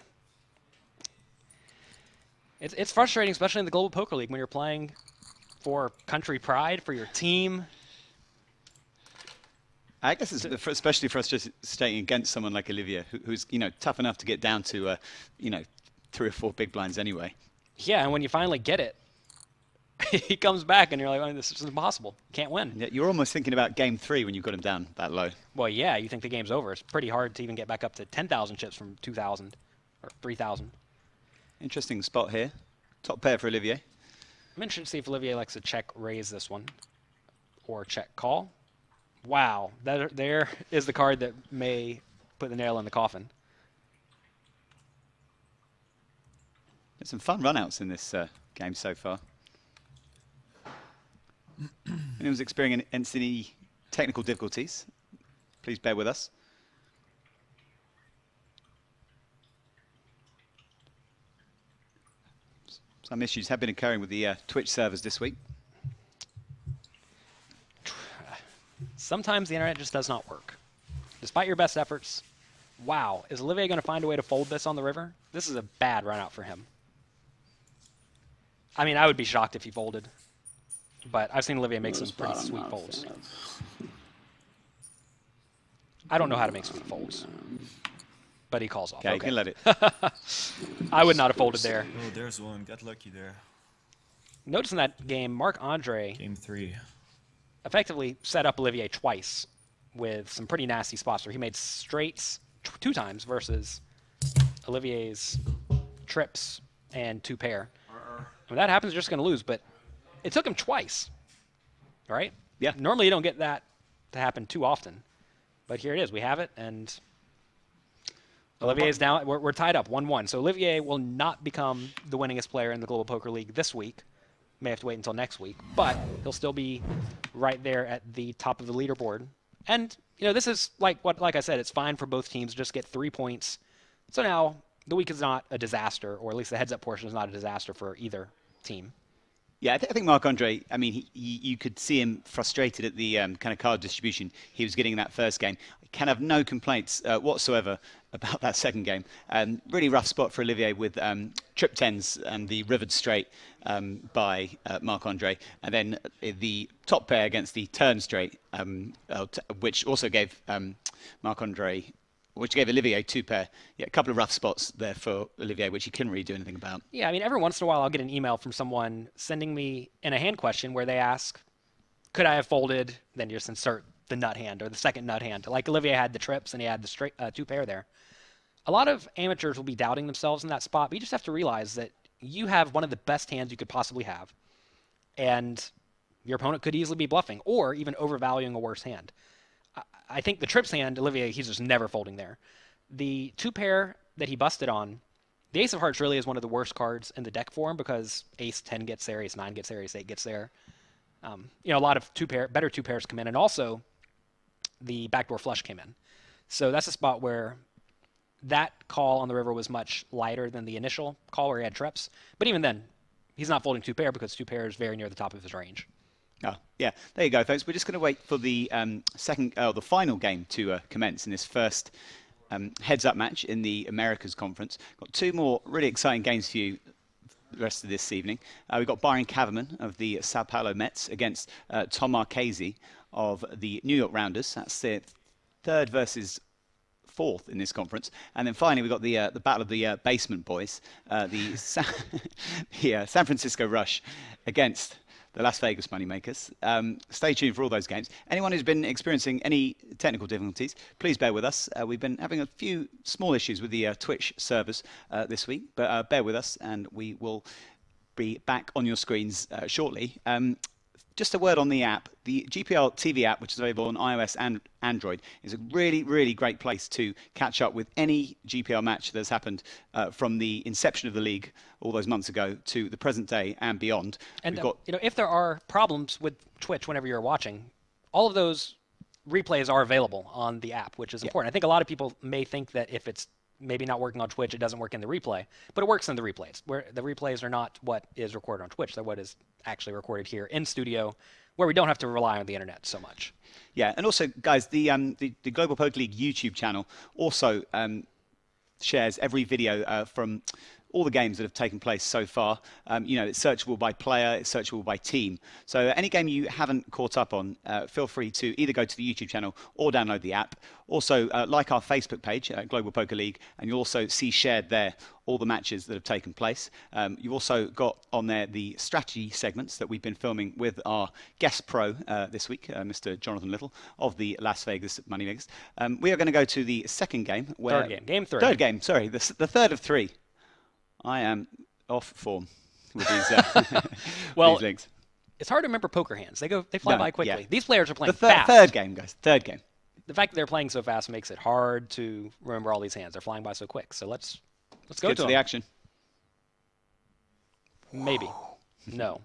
it's, it's frustrating, especially in the Global Poker League, when you're playing for country pride, for your team. I guess it's especially frustrating against someone like Olivier, who, who's you know tough enough to get down to uh, you know three or four big blinds anyway. Yeah, and when you finally get it, <laughs> he comes back and you're like, oh, this is impossible. Can't win. Yeah, you're almost thinking about game three when you got him down that low. Well, yeah, you think the game's over. It's pretty hard to even get back up to 10,000 chips from 2,000 or 3,000. Interesting spot here. Top pair for Olivier. I'm interested to see if Olivier likes to check raise this one or check call. Wow, that, there is the card that may put the nail in the coffin. There's some fun runouts in this uh, game so far. <clears throat> Anyone's experiencing any technical difficulties? Please bear with us. Some issues have been occurring with the uh, Twitch servers this week. Sometimes the internet just does not work. Despite your best efforts, wow, is Olivier going to find a way to fold this on the river? This is a bad run out for him. I mean, I would be shocked if he folded. But I've seen Olivier make some pretty sweet folds. I don't know how to make sweet folds, but he calls off. Okay, you can let it. <laughs> I would not have folded there. Oh, there's one. Got lucky there. Notice in that game, Marc Andre Game three. effectively set up Olivier twice with some pretty nasty spots where he made straights two times versus Olivier's trips and two pair. When that happens, you're just going to lose, but it took him twice, right? Yeah. Normally, you don't get that to happen too often, but here it is. We have it, and Olivier's down. We're, we're tied up 1 1. So Olivier will not become the winningest player in the Global Poker League this week. May have to wait until next week, but he'll still be right there at the top of the leaderboard. And you know, this is like what, like I said, it's fine for both teams. Just get three points. So now the week is not a disaster, or at least the heads-up portion is not a disaster for either team. Yeah, I, th- I think Marc Andre. I mean, he, he, you could see him frustrated at the um, kind of card distribution he was getting in that first game. Can have no complaints uh, whatsoever <laughs> about that second game. Um, really rough spot for Olivier with um, trip tens and the rivered straight um, by uh, Marc Andre, and then the top pair against the turn straight, um, uh, which also gave um, Marc Andre which gave Olivier two pair. Yeah, a couple of rough spots there for Olivier, which he couldn't really do anything about. Yeah, I mean, every once in a while I'll get an email from someone sending me in a hand question where they ask, "Could I have folded?" Then just insert the nut hand or the second nut hand. Like Olivier had the trips and he had the straight uh, two pair there. A lot of amateurs will be doubting themselves in that spot, but you just have to realize that you have one of the best hands you could possibly have, and your opponent could easily be bluffing or even overvaluing a worse hand. I think the trips hand, Olivier, he's just never folding there. The two pair that he busted on, the Ace of Hearts really is one of the worst cards in the deck for him because Ace 10 gets there, Ace 9 gets there, Ace 8 gets there. Um, you know, a lot of two pair, better two pairs come in, and also the backdoor flush came in. So that's a spot where that call on the river was much lighter than the initial call where he had trips. But even then, he's not folding two pair because two pair is very near the top of his range. Oh, yeah. There you go, folks. We're just going to wait for the um, second, uh, the final game to uh, commence in this first um, heads-up match in the Americas Conference. Got two more really exciting games for you the rest of this evening. Uh, we've got Byron Kaverman of the Sao Paulo Mets against uh, Tom Marchese of the New York Rounders. That's the third versus fourth in this conference. And then finally, we've got the uh, the battle of the uh, basement boys, uh, the, <laughs> Sa- <laughs> the uh, San Francisco Rush against the Las Vegas Moneymakers. Um, stay tuned for all those games. Anyone who's been experiencing any technical difficulties, please bear with us. Uh, we've been having a few small issues with the uh, Twitch servers uh, this week, but uh, bear with us and we will be back on your screens uh, shortly. Um, just a word on the app. The GPL TV app, which is available on iOS and Android, is a really, really great place to catch up with any GPL match that's happened uh, from the inception of the league all those months ago to the present day and beyond. And We've uh, got you know, if there are problems with Twitch whenever you're watching, all of those replays are available on the app, which is important. I think a lot of people may think that if it's maybe not working on Twitch, it doesn't work in the replay, but it works in the replays. Where the replays are not what is recorded on Twitch; they're what is actually recorded here in studio, where we don't have to rely on the internet so much. Yeah, and also, guys, the um, the, the Global Poker League YouTube channel also um, shares every video uh, from all the games that have taken place so far. Um, you know, it's searchable by player, it's searchable by team. So any game you haven't caught up on, uh, feel free to either go to the YouTube channel or download the app. Also, uh, like our Facebook page, uh, Global Poker League, and you'll also see shared there all the matches that have taken place. Um, you've also got on there the strategy segments that we've been filming with our guest pro uh, this week, uh, Mr. Jonathan Little of the Las Vegas Moneymakers. Um, we are going to go to the second game. Where Third game, game three. Third game, sorry, the, the third of three. I am off form with these, uh, <laughs> <laughs> Well, these. It's hard to remember poker hands; they go, they fly No, by quickly. yeah. These players are playing The thir- fast. third game, guys. Third game. The fact that they're playing so fast makes it hard to remember all these hands. They're flying by so quick. So let's let's go Get to, to the action. Maybe. No.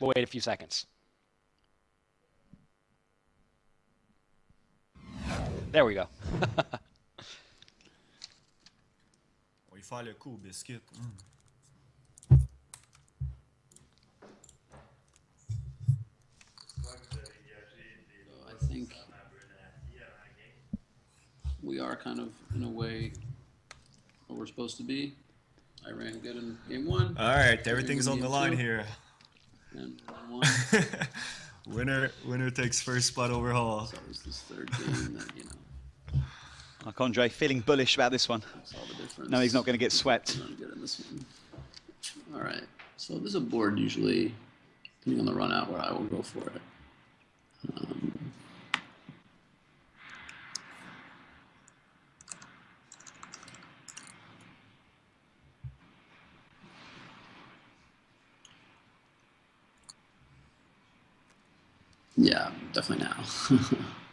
We'll wait a few seconds. There we go. <laughs> Kobiskit. Mm. I think we are kind of in a way what we're supposed to be. I ran good in game one. All right, everything's on the line Two. here. And one. <laughs> winner, winner takes first spot overhaul. So it was this third game that you know Marc Andre feeling bullish about this one. makes all the difference. No, he's not going to get swept. I'm good in this one. All right. So this is a board usually, depending on the run out, where I will go for it. Um, yeah, definitely now. <laughs>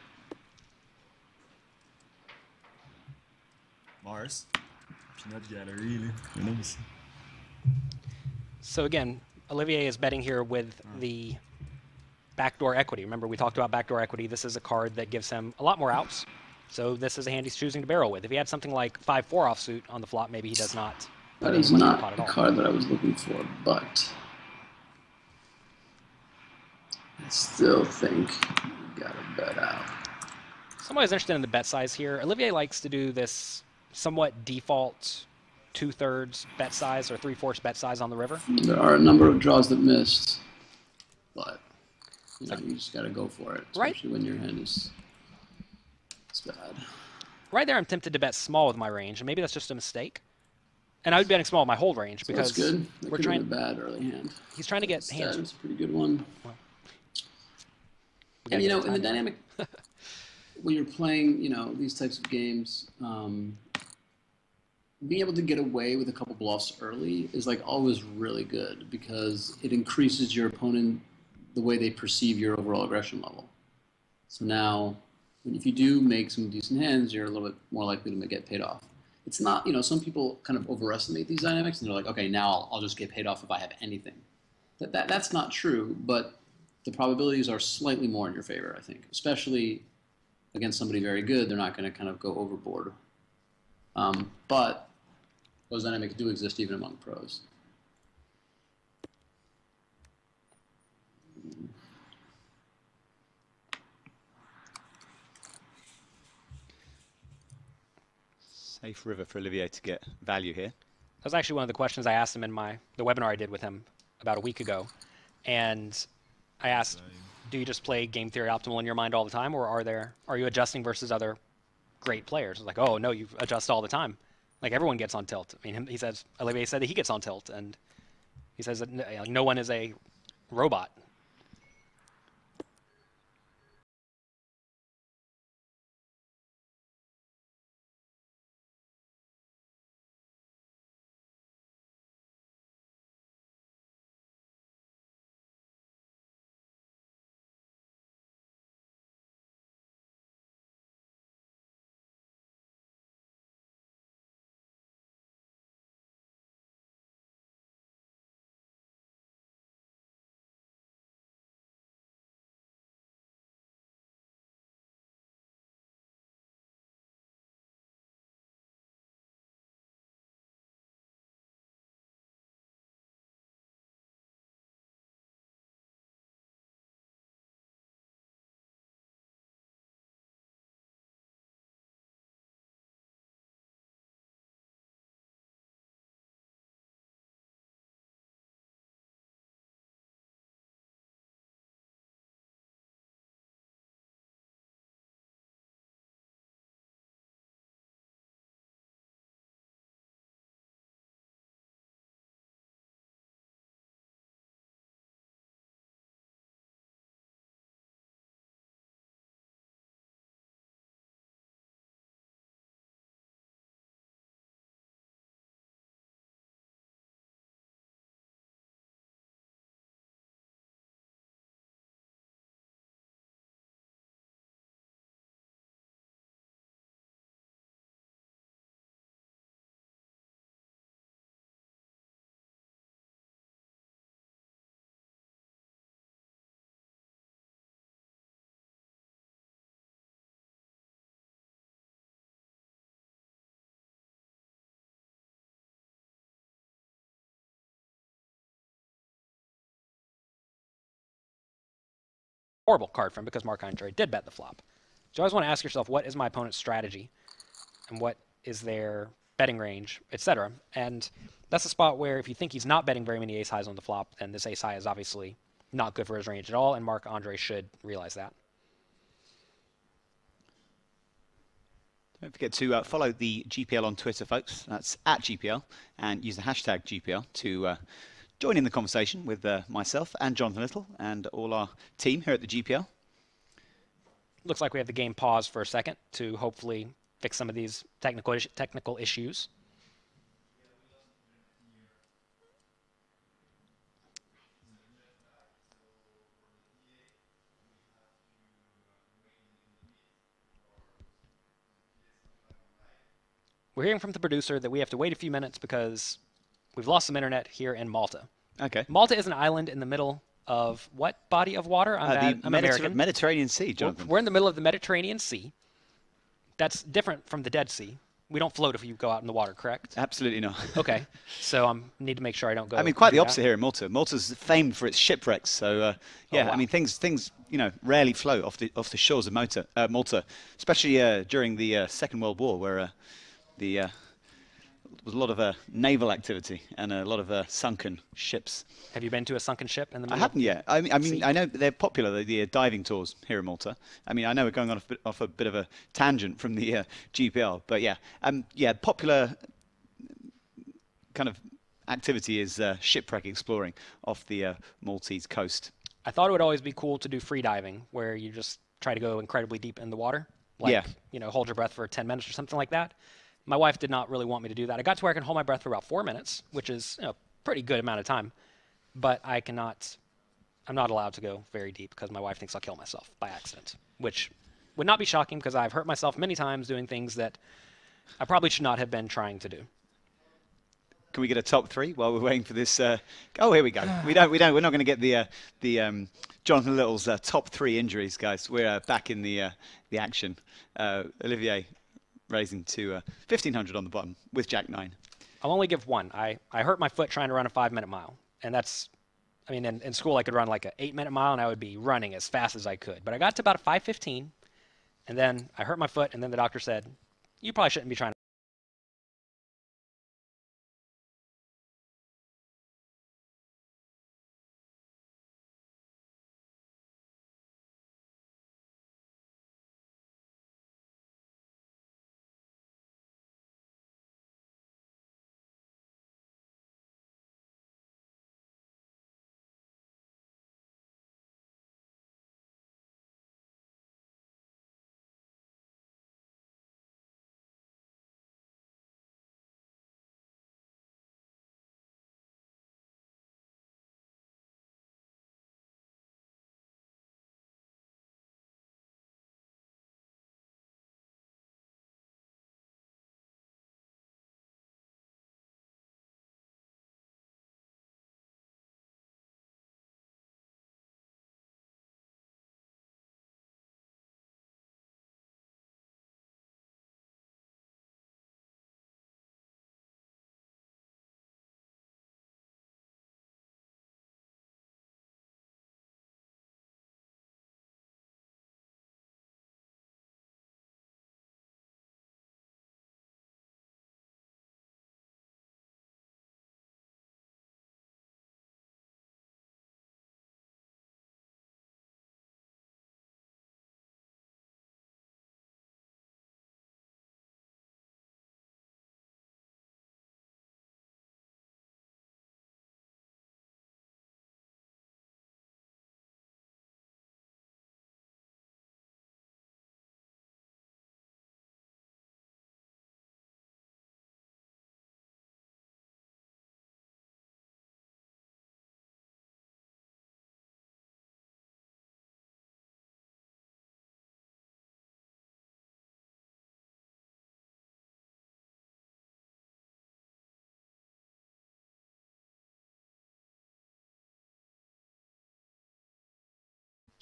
Mars. Peanut gallery. You know, So again, Olivier is betting here with mm. the backdoor equity. Remember, we talked about backdoor equity. This is a card that gives him a lot more outs. So this is a hand he's choosing to barrel with. If he had something like 5-4 offsuit on the flop, maybe he does not. that put is any money in the not pot at the card that I was looking for, but I Still think you got to bet out. Somebody's interested in the bet size here. Olivier likes to do this somewhat default two thirds bet size or three fourths bet size on the river. There are a number of draws that missed, but you know you just got to go for it, Right. when your hand is it's bad. Right there, I'm tempted to bet small with my range, and maybe that's just a mistake. And I would be betting small with my whole range So because good. That we're trying. been a bad early hand. He's trying to get Instead, hands. It's a pretty good one. we And you know, in the dynamic, <laughs> when you're playing, you know, these types of games, um, being able to get away with a couple bluffs early is like always really good because it increases your opponent the way they perceive your overall aggression level. So now, if you do make some decent hands, you're a little bit more likely to get paid off. It's not, you know, some people kind of overestimate these dynamics and they're like, okay, now I'll, I'll just get paid off if I have anything. That, that that's not true, but the probabilities are slightly more in your favor, I think, especially against somebody very good. They're not going to kind of go overboard. Um, but those dynamics do exist even among pros. Safe river for Olivier to get value here. That was actually one of the questions I asked him in my the webinar I did with him about a week ago, and I asked, "Do you just play game theory optimal in your mind all the time, or are there are you adjusting versus other great players?" I was like, "Oh no, you adjust all the time. Like everyone gets on tilt." I mean, he says Olivier said that he gets on tilt, and he says that no, like, no one is a robot. Horrible card from because Marc Andre did bet the flop. So you always want to ask yourself, what is my opponent's strategy, and what is their betting range, etc. And that's a spot where if you think he's not betting very many ace highs on the flop, then this ace high is obviously not good for his range at all, and Marc Andre should realize that. Don't forget to uh, follow the GPL on Twitter, folks. That's at GPL, and use the hashtag GPL to uh, join in the conversation with uh, myself and Jonathan Little and all our team here at the GPL. Looks like we have the game paused for a second to hopefully fix some of these technical technical issues. We're hearing from the producer that we have to wait a few minutes because we've lost some internet here in Malta. Okay. Malta is an island in the middle of what body of water? I'm, Uh, bad. the I'm Mediter- American. Mediterranean Sea, We're- We're in the middle of the Mediterranean Sea. That's different from the Dead Sea. We don't float if you go out in the water, correct? Absolutely not. <laughs> Okay. So I um, need to make sure I don't go. I mean, quite the opposite here in Malta. Malta's famed for its shipwrecks, so uh, yeah, Oh, wow. I mean things things you know rarely float off the off the shores of Malta, uh, Malta, especially uh, during the uh, Second World War, where uh, the uh, was a lot of uh, naval activity and a lot of uh, sunken ships. Have you been to a sunken ship in the I middle? haven't yet. I mean, I mean, I know they're popular, the, the uh, diving tours here in Malta. I mean, I know we're going on a bit, off a bit of a tangent from the uh, GPL, but yeah, um, yeah, popular kind of activity is uh, shipwreck exploring off the uh, Maltese coast. I thought it would always be cool to do free diving, where you just try to go incredibly deep in the water. Like, Yeah. You know, hold your breath for 10 minutes or something like that. My wife did not really want me to do that. I got to where I can hold my breath for about four minutes, which is you know, a pretty good amount of time. But I cannot, I'm not allowed to go very deep because my wife thinks I'll kill myself by accident, which would not be shocking because I've hurt myself many times doing things that I probably should not have been trying to do. Can we get a top three while we're waiting for this? Uh, oh, here we go. <sighs> We don't. We don't. We're not going to get the uh, the um, Jonathan Little's uh, top three injuries, guys. We're uh, back in the uh, the action. Uh, Olivier raising to uh, 1500 on the bottom with Jack nine. I'll only give one. I, I hurt my foot trying to run a five minute mile. And that's, I mean, in, in school I could run like an eight minute mile and I would be running as fast as I could. But I got to about a 5.15 and then I hurt my foot and then the doctor said, you probably shouldn't be trying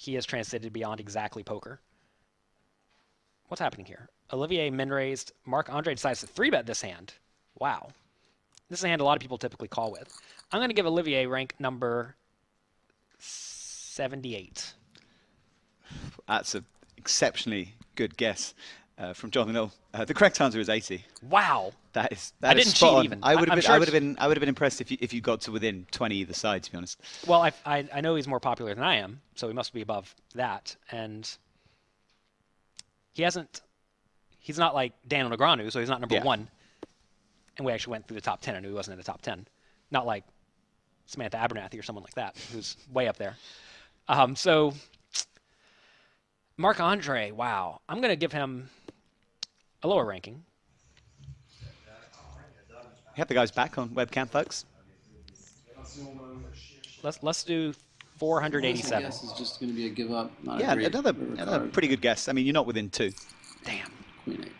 He has transited beyond exactly poker. What's happening here? Olivier min raised. Marc Andre decides to three bet this hand. Wow. This is a hand a lot of people typically call with. I'm going to give Olivier rank number 78. That's an exceptionally good guess uh, from Jonathan Little. Uh, the correct answer is 80. Wow. That is that is didn't cheat on. even. I I- would have been sure I would have been I would have been impressed if you if you got to within 20 either side. To be honest. Well, I, I, I know he's more popular than I am, so he must be above that. And he hasn't, he's not like Daniel Negreanu, so he's not number Yeah. one. And we actually went through the top 10, and he wasn't in the top 10. Not like Samantha Abernathy or someone like that, who's way up there. Um, so, Marc Andre, wow. I'm going to give him a lower ranking. We have the guys back on webcam, folks. Let's, let's do I 487. guess is just going to be a give up. Not Yeah, a great another river another pretty good guess. I mean, you're not within two. Damn. Queen eight.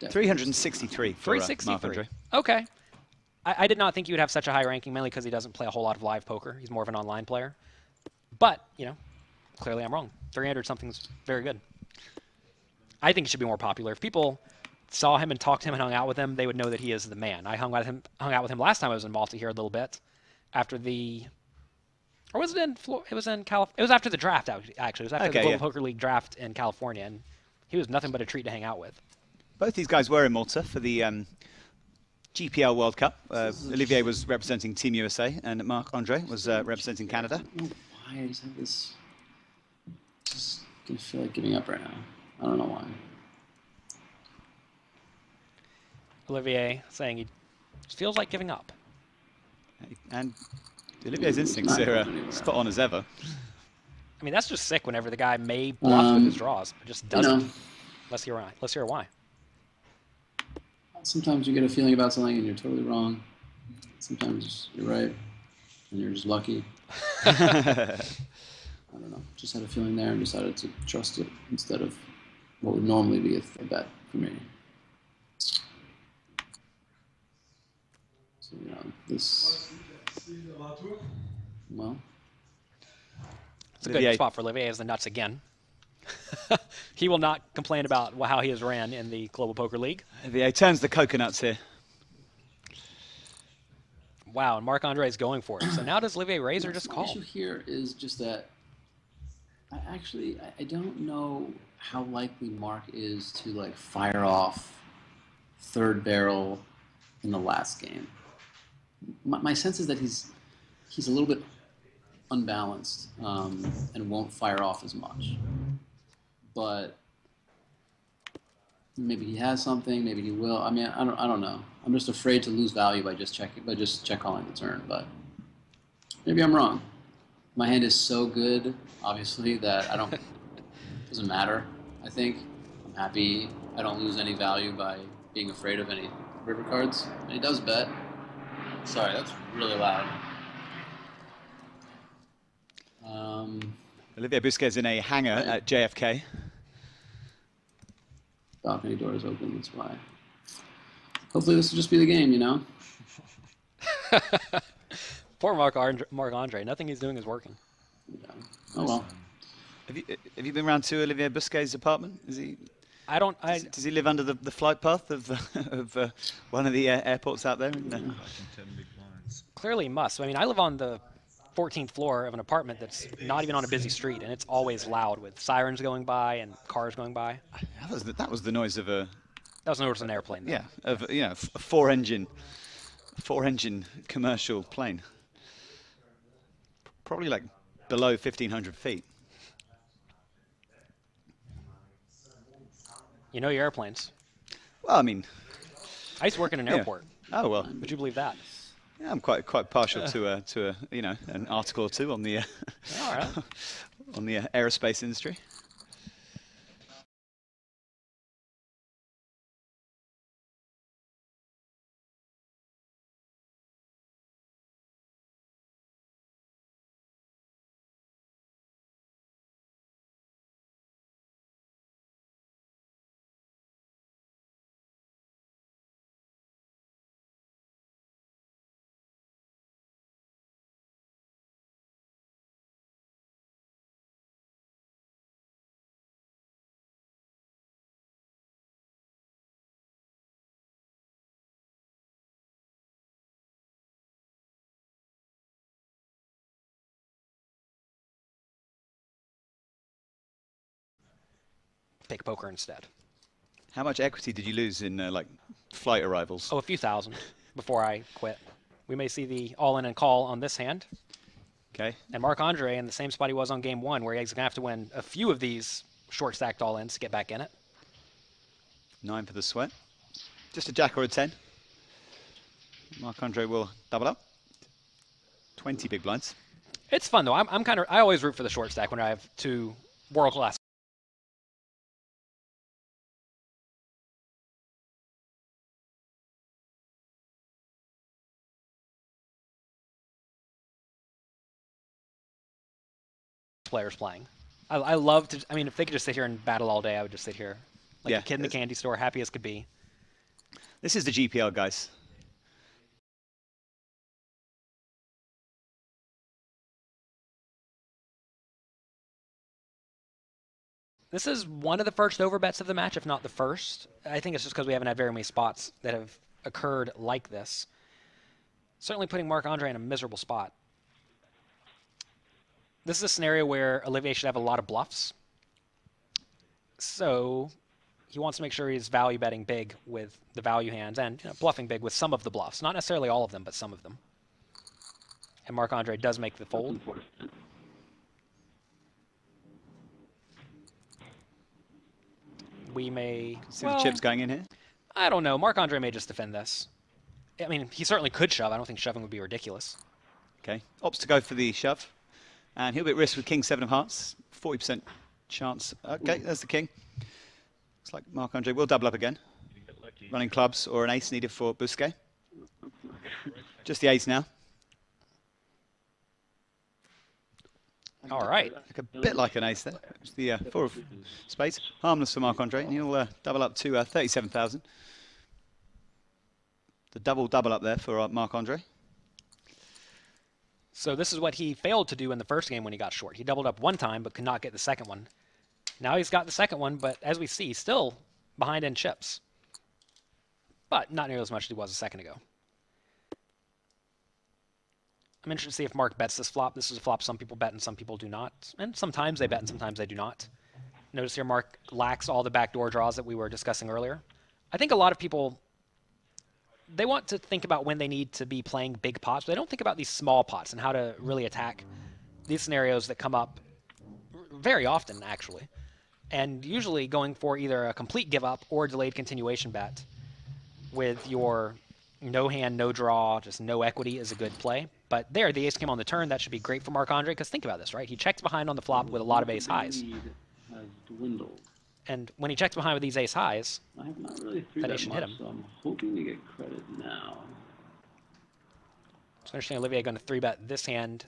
Definitely. 363 for uh, Marc 363. Andre. Okay. I, I did not think you would have such a high ranking, mainly because he doesn't play a whole lot of live poker. He's more of an online player. But, you know, clearly I'm wrong. 300 something's very good. I think it should be more popular. If people saw him and talked to him and hung out with him, they would know that he is the man. I hung with him, hung out with him last time I was in Malta here a little bit, after the, or was it in? Flor- It was in Calif. It was after the draft. Actually, it was after Okay, the Global yeah. Poker League draft in California, and he was nothing but a treat to hang out with. Both these guys were in Malta for the um, GPL World Cup. Uh, Olivier was representing Team USA, and Marc Andre was uh, representing Canada. I why I just have this. Just gonna feel like giving up right now. I don't know why. Olivier saying he feels like giving up. And Olivier's instincts Not are uh, spot on as ever. I mean, that's just sick. Whenever the guy may bluff with his Um, draws, but just doesn't. know, Let's hear why. Let's hear why. sometimes you get a feeling about something and you're totally wrong. Sometimes you're right and you're just lucky. <laughs> <laughs> I don't know. Just had a feeling there and decided to trust it instead of what would normally be a, a bet for me. So you know this. Well, It's a good Olivier- spot for Olivier as the nuts again. <laughs> he will not complain about how he has ran in the Global Poker League. Olivier turns the coconuts here. Wow, and Marc Andre is going for it. So now does Olivier raise or just my call? issue here is just that I actually I, don't know how likely Marc is to like fire off third barrel in the last game. My, my sense is that he's he's a little bit unbalanced um, and won't fire off as much. But maybe he has something. Maybe he will. I mean, I don't. I don't know. I'm just afraid to lose value by just checking by just check calling the turn. But maybe I'm wrong. My hand is so good, obviously, that I don't. <laughs> doesn't matter. I think I'm happy. I don't lose any value by being afraid of any river cards. And he does bet. Sorry, that's really loud. Um, Olivier Busquets in a hangar Right. at JFK. balcony door is open. That's why. Hopefully, this will just be the game. You know. <laughs> Poor Marc, Andre, Marc Andre. Nothing he's doing is working. Yeah. Oh well. Have you, have you been round to Olivier Busquets' apartment? Is he, I don't. I, does, does he live under the, the flight path of, <laughs> of uh, one of the uh, airports out there? In, uh, Fucking 10 big blinds. clearly must. I mean, I live on the 14th floor of an apartment that's not even on a busy street, and it's always loud with sirens going by and cars going by. that, was the, that was the noise of a That was noticed an airplane. Though. yeah of you know a four engine four engine commercial plane. Probably like below 1500 feet. You know your airplanes. Well, I mean, I used to work in an Yeah. airport. oh well. Would you believe that? Yeah, I'm quite quite partial to a to a you know an article or two on the uh, right. <laughs> on the uh, aerospace industry. Pick poker instead. How much equity did you lose in uh, like flight arrivals? Oh, a few thousand before I quit. We may see the all-in and call on this hand. Okay. And Marc Andre in the same spot he was on game one, where he's going to have to win a few of these short stacked all ins to get back in it. Nine for the sweat. Just a jack or a ten. Marc Andre will double up. Twenty big blinds. It's fun though. I'm, I'm kind of I always root for the short stack when I have two world class players playing. I, I love to. I mean, if they could just sit here and battle all day, I would just sit here like Yeah, a kid in the candy store, happy as could be. This is the GPL, guys. This is one of the first overbets of the match, if not the first. I think it's just because we haven't had very many spots that have occurred like this. Certainly putting Marc Andre in a miserable spot. This is a scenario where Olivier should have a lot of bluffs. So he wants to make sure he's value betting big with the value hands and you know, bluffing big with some of the bluffs. Not necessarily all of them, but some of them. And Marc Andre does make the fold. We may See well, the chips going in here. I don't know. Marc Andre may just defend this. I mean, he certainly could shove. I don't think shoving would be ridiculous. Okay. Opts to go for the shove. And he'll be at risk with King Seven of Hearts. 40% chance. Okay, there's the King. Looks like Marc Andre will double up again. You get lucky. Running clubs or an ace needed for Busquet. Just the ace now. All right. Look a bit like an ace there. It's the uh, four of spades. Harmless for Marc Andre. And he'll uh, double up to uh, 37,000. The double double up there for uh, Marc Andre. So this is what he failed to do in the first game when he got short. He doubled up one time but could not get the second one. Now he's got the second one, but as we see, still behind in chips. But not nearly as much as he was a second ago. I'm interested to see if Marc bets this flop. This is a flop some people bet and some people do not. And sometimes they bet and sometimes they do not. Notice here Marc lacks all the backdoor draws that we were discussing earlier. I think a lot of people they want to think about when they need to be playing big pots, but they don't think about these small pots and how to really attack these scenarios that come up very often, actually. And usually going for either a complete give up or a delayed continuation bet with your no hand, no draw, just no equity is a good play. But there, the ace came on the turn. That should be great for Marc Andre because think about this, right? He checks behind on the flop with a lot of ace highs. Dwindled. And when he checks behind with these ace highs, I have not really three That ace should hit him. so I'm hoping to get credit now. it's interesting Olivier going to three bet this hand.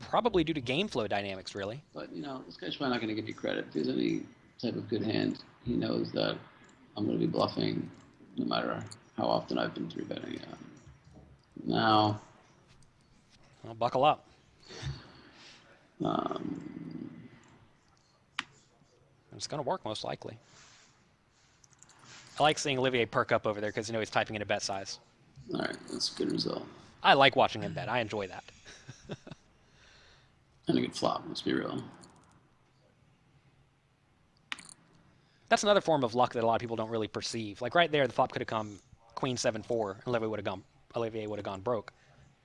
Probably due to game flow dynamics, really. But you know, this guy's probably not going to give you credit. If there's any type of good hand, he knows that I'm going to be bluffing, no matter how often I've been three betting it. Now, Well, buckle up. um, It's going to work most likely. I like seeing Olivier perk up over there because you know he's typing in a bet size. all right, that's a good result. I like watching him bet. I enjoy that. <laughs> And a good flop. Let's be real. That's another form of luck that a lot of people don't really perceive. Like right there, the flop could have come Queen seven four, and Olivier would have gone Olivier would have gone broke.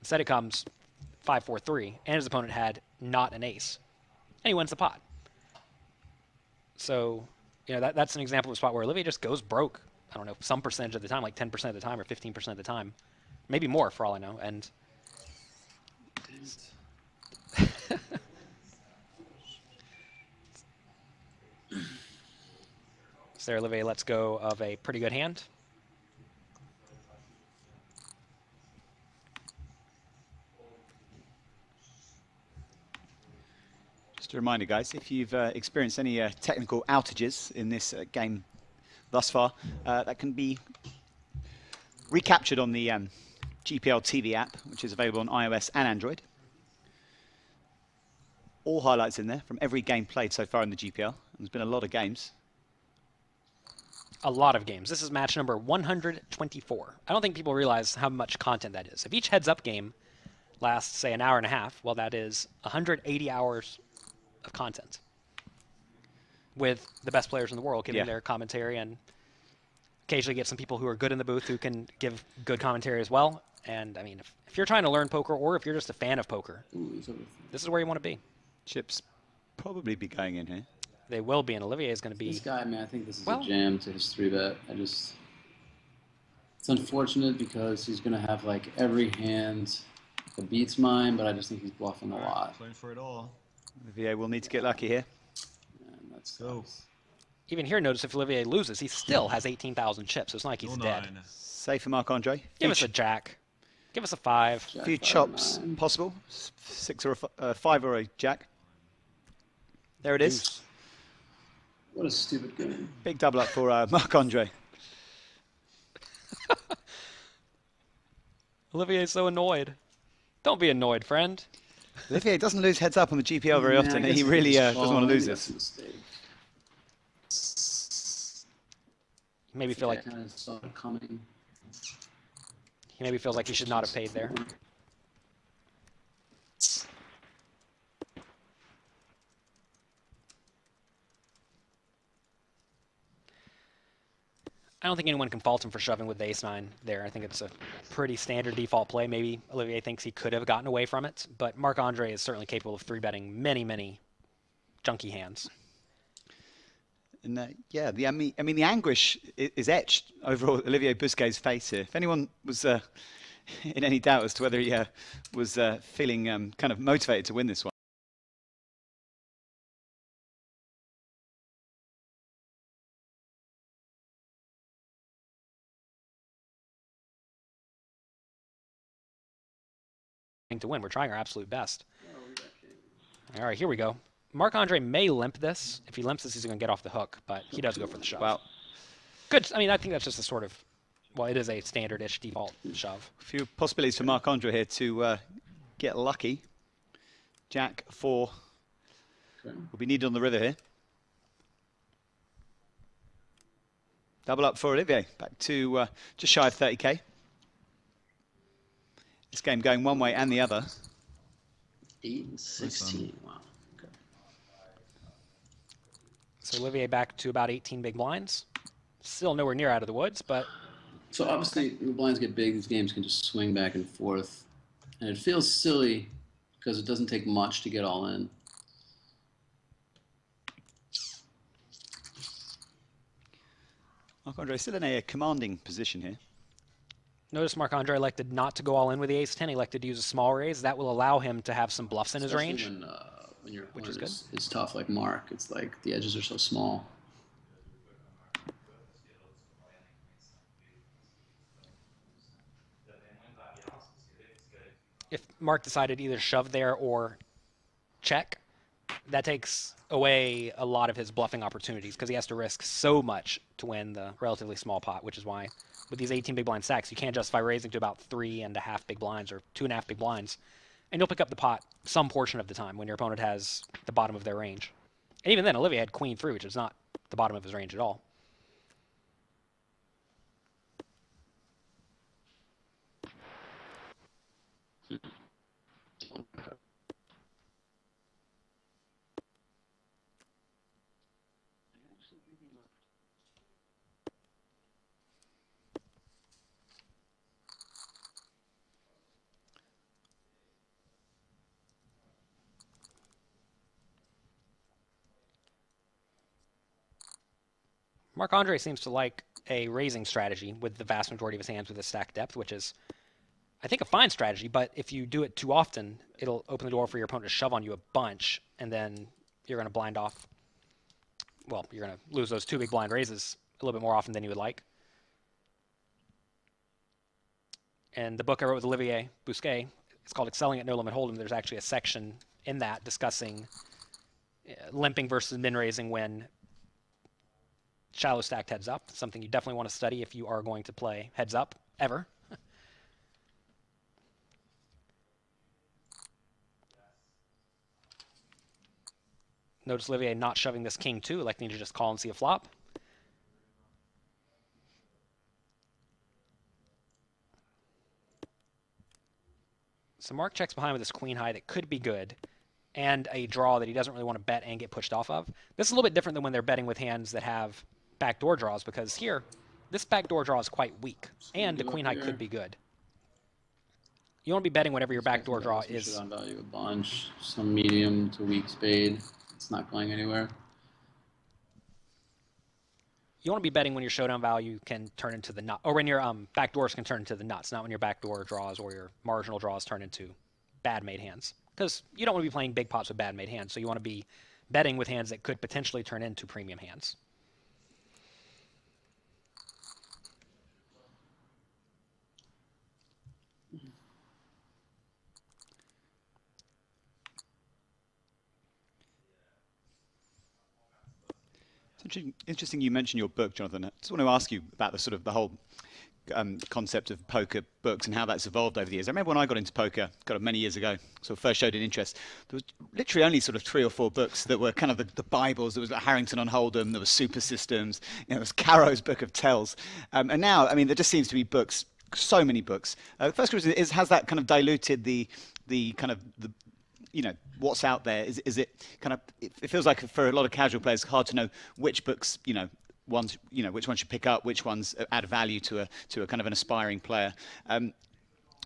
Instead, it comes five four three, and his opponent had not an ace, and he wins the pot. So, you know that that's an example of a spot where Olivier just goes broke. I don't know some percentage of the time, like ten percent of the time or fifteen percent of the time, maybe more for all I know. And <laughs> there, Olivier lets go of a pretty good hand. A reminder, guys, if you've uh, experienced any uh, technical outages in this uh, game thus far, uh, that can be recaptured on the um, GPL TV app, which is available on iOS and Android. All highlights in there from every game played so far in the GPL. There's been a lot of games. a lot of games. This is match number 124. I don't think people realize how much content that is. If each heads up game lasts, say, an hour and a half, well, that is 180 hours of content with the best players in the world giving Yeah. their commentary and occasionally get some people who are good in the booth who can give good commentary as well. And I mean, if, if you're trying to learn poker or if you're just a fan of poker, Ooh, this is where you want to be. Chips probably be going in here. They will be, and Olivier is going to be. This guy, man, I think this is Well- a jam to his three bet. I just, it's unfortunate because he's gonna have like every hand that beats mine, but I just think he's bluffing a lot. Playing for it all. Olivier will need to get lucky here. And that's Go. Even here, notice if Olivier loses, he still has 18,000 chips. So it's not like he's No dead. nine. Safe for Marc Andre. Give us a jack. Give us a five. Jack few chops nine. possible. Six or a f- uh, five or a jack. There it is. Deuce. What a stupid game. Big double up for uh, <laughs> Marc Andre. <laughs> Olivier's so annoyed. Don't be annoyed, friend. Olivier doesn't lose heads up on the GPL very Yeah, often. He really uh, doesn't want to lose this. a. Maybe feel like kind of saw it coming. he maybe feels like he should not have paid there. I don't think anyone can fault him for shoving with the ace nine there. I think it's a pretty standard default play. Maybe Olivier thinks he could have gotten away from it, but Marc Andre is certainly capable of three betting many, many junky hands. And uh, yeah, the I mean, I mean, the anguish is etched over Olivier Busquets' face here. If anyone was uh, <laughs> in any doubt as to whether he uh, was uh, feeling um, kind of motivated to win this one. To win. We're trying our absolute best. All right, here we go. Marc Andre may limp this. If he limps this, he's going to get off the hook, but he does go for the shove. Well, good. I mean, I think that's just a sort of, well, it is a standard-ish default shove. a few possibilities for Marc Andre here to uh, get lucky. Jack four will be needed on the river here. Double up for Olivier, back to uh, just shy of 30k. This game going one way and the other. Eight and um, sixteen. Wow. Okay. So Olivier back to about 18 big blinds. Still nowhere near out of the woods, but So obviously, when the blinds get big, these games can just swing back and forth, and it feels silly because it doesn't take much to get all in. Marc Andre still in a commanding position here. Notice Marc Andre elected not to go all in with the ace 10. He elected to use a small raise. That will allow him to have some bluffs in his range. When, uh, when your Which is good. is, is tough like Marc, it's like the edges are so small. if Marc decided to either shove there or check, that takes away a lot of his bluffing opportunities because he has to risk so much to win the relatively small pot, which is why with these 18 big blind stacks, you can't justify raising to about three and a half big blinds or two and a half big blinds, and you'll pick up the pot some portion of the time when your opponent has the bottom of their range. And even then, Olivier had queen three, which is not the bottom of his range at all. Hmm. Marc Andre seems to like a raising strategy with the vast majority of his hands with his stack depth, which is, I think, a fine strategy. But if you do it too often, it'll open the door for your opponent to shove on you a bunch, and then you're going to blind off. Well, you're going to lose those two big blind raises a little bit more often than you would like. And the book I wrote with Olivier Busquet, it's called Excelling at No Limit Hold'em. There's actually a section in that discussing uh, limping versus min raising when shallow stacked heads up. Something you definitely want to study if you are going to play heads up ever. <laughs> Notice Olivier not shoving this king two, electing to just call and see a flop. So Marc checks behind with this queen high that could be good, and a draw that he doesn't really want to bet and get pushed off of. This is a little bit different than when they're betting with hands that have backdoor draws, because here, this backdoor draw is quite weak, and the queen high could be good. You want to be betting whenever your backdoor draw is on value a bunch, some medium to weak spade. It's not going anywhere. you want to be betting when your showdown value can turn into the nut, or when your um, backdoors can turn into the nuts, not when your backdoor draws or your marginal draws turn into bad made hands. Because you don't want to be playing big pots with bad made hands, so you want to be betting with hands that could potentially turn into premium hands. Interesting, you mentioned your book, Jonathan. I just want to ask you about the sort of the whole um, concept of poker books and how that's evolved over the years. I remember when I got into poker, got many years ago, sort of first showed an interest. There was literally only sort of three or four books that were kind of the, the Bibles. There was like Harrington on Hold'em, there was Super Systems, you know, there was Caro's Book of Tells, um, and now I mean there just seems to be books, so many books. Uh, the first question is, has that kind of diluted the the kind of the you know what's out there is, is it kind of it, it feels like for a lot of casual players hard to know which books you know ones you know which ones should pick up, which ones add value to a to a kind of an aspiring player. Um,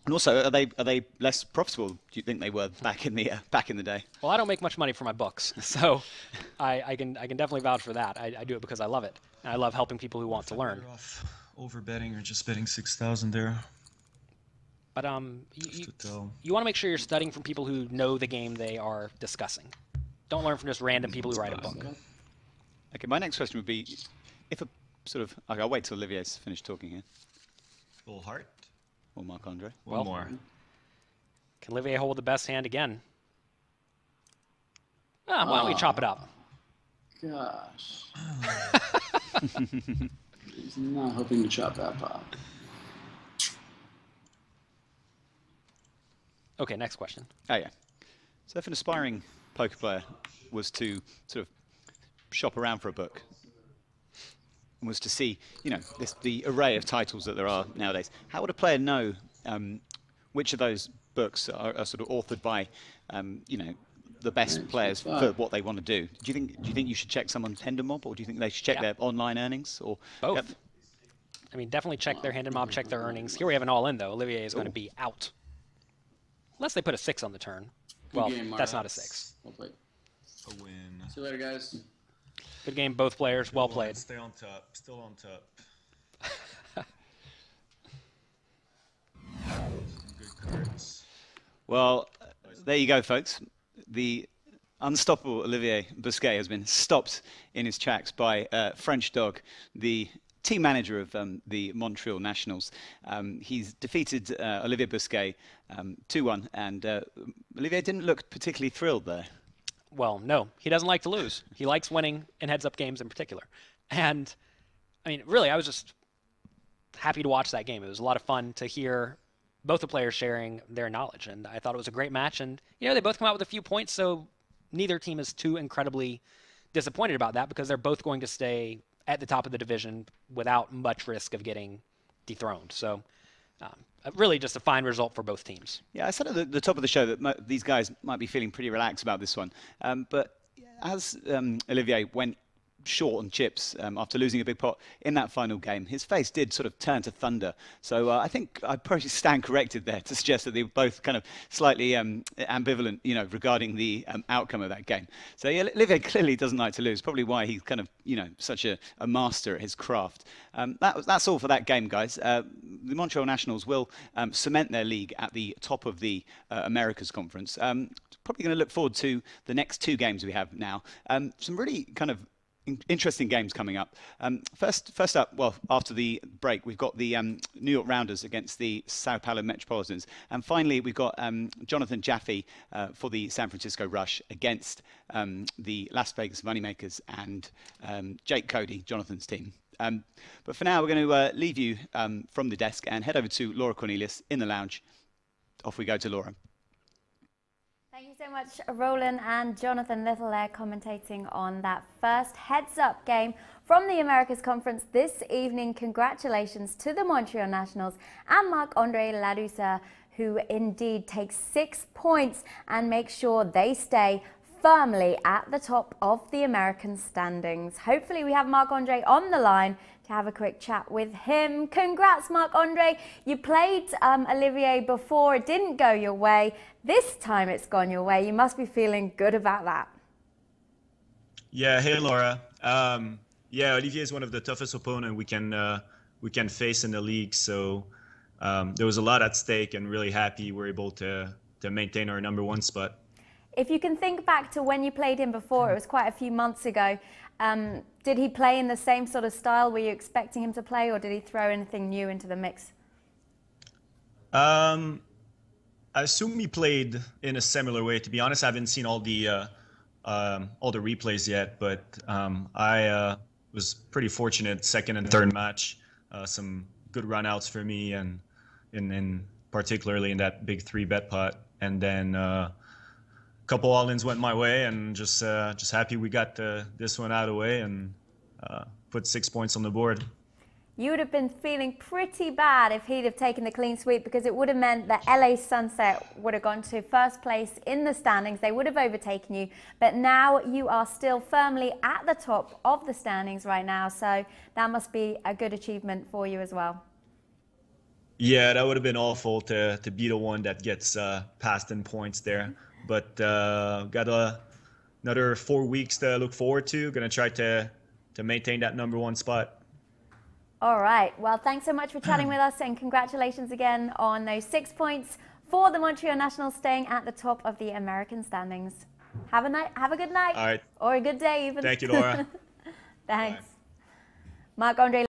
and also, are they are they less profitable? Do you think they were back in the uh, back in the day? Well, I don't make much money for my books, <laughs> so I, I can I can definitely vouch for that. I, I do it because I love it, and I love helping people who want to learn. Off over betting or just betting six thousand there. But um, you, you, you want to make sure you're studying from people who know the game they are discussing. Don't learn from just random people who write a book. Okay, my next question would be, if a sort of okay, I'll wait till Olivier's finished talking here, Full heart. or Marc Andre. One Well, more. Can Olivier hold the best hand again? Ah, why don't we chop it up? Gosh. <laughs> He's not hoping to chop that pot. Okay, next question. Oh yeah. So if an aspiring poker player was to sort of shop around for a book and was to see, you know, this, the array of titles that there are nowadays, how would a player know um, which of those books are, are sort of authored by, um, you know, the best players for what they want to do? Do you think? Do you think you should check someone's Hendon Mob, or do you think they should check Yeah. their online earnings, or Both. Yep. I mean, definitely check their Hendon Mob, check their earnings. Here we have an all in, though. Olivier is going to be out. Unless they put a six on the turn. Good Well, game, that's not a six. Well played. A win. See you later, guys. Good game, both players. Well Good played. line, Stay on top. Still on top. Some good cards. <laughs> Well, there you go, folks. The unstoppable Olivier Busquet has been stopped in his tracks by uh, French Dog, the team manager of um, the Montreal Nationals. Um, he's defeated uh, Olivier Busquet um, 2 1, and uh, Olivier didn't look particularly thrilled there. Well, no, he doesn't like to lose. He likes winning in heads up games in particular. And I mean, really, I was just happy to watch that game. It was a lot of fun to hear both the players sharing their knowledge, and I thought it was a great match. And you know, they both come out with a few points, so neither team is too incredibly disappointed about that because they're both going to stay at the top of the division without much risk of getting dethroned. So, um, really, just a fine result for both teams. Yeah, I said at the, the top of the show that these guys might be feeling pretty relaxed about this one. Um, but as um, Olivier went short on chips um, after losing a big pot in that final game, his face did sort of turn to thunder. So uh, I think I'd probably <laughs> stand corrected there to suggest that they were both kind of slightly um, ambivalent, you know, regarding the um, outcome of that game. So yeah, Olivier clearly doesn't like to lose. Probably why he's kind of, you know, such a, a master at his craft. Um, that was, that's all for that game, guys. Uh, the Montreal Nationals will um, cement their league at the top of the uh, Americas Conference. Um, probably going to look forward to the next two games we have now. Some really kind of in- interesting games coming up. Um, first, first up, well, after the break, we've got the um, New York Rounders against the Sao Paulo Metropolitans, and finally we've got um, Jonathan Jaffe uh, for the San Francisco Rush against um, the Las Vegas Moneymakers and um, Jake Cody, Jonathan's team. Um, but for now, we're going to uh, leave you from the desk and head over to Laura Cornelius in the lounge. Off we go to Laura. So much, Roland and Jonathan Little there commentating on that first heads up game from the Americas Conference this evening. Congratulations to the Montreal Nationals and Marc Andre Ladouceur, who indeed takes six points and makes sure they stay firmly at the top of the American standings. Hopefully, we have Marc Andre on the line to have a quick chat with him. Congrats, Marc Andre. You played um, Olivier before, it didn't go your way. This time it's gone your way. You must be feeling good about that. Yeah, hey Laura. Um, yeah, Olivier is one of the toughest opponents we can uh, we can face in the league. So um, there was a lot at stake, and really happy we're able to to maintain our number one spot. If you can think back to when you played him before, it was quite a few months ago. Um, did he play in the same sort of style? Were you expecting him to play, or did he throw anything new into the mix? Um, I assume he played in a similar way. To be honest, I haven't seen all the uh, um, all the replays yet, but um, I uh, was pretty fortunate. Second and third match, uh, some good runouts for me, and in, in particularly in that big three bet pot. And then uh, couple all-ins went my way, and just uh, just happy we got uh, this one out of the way and uh, put six points on the board. You would have been feeling pretty bad if he'd have taken the clean sweep because it would have meant that LA Sunset would have gone to first place in the standings. They would have overtaken you. But now you are still firmly at the top of the standings right now. So that must be a good achievement for you as well. Yeah, that would have been awful to, to be the one that gets uh, passed in points there. But uh, got a, another four weeks to look forward to. Going to try to, to maintain that number one spot. All right. Well, thanks so much for chatting with us and congratulations again on those six points for the Montreal Nationals staying at the top of the American standings. Have a night. Have a good night. All right. Or a good day even. Thank you, Laura. <laughs> Thanks. Marc Andre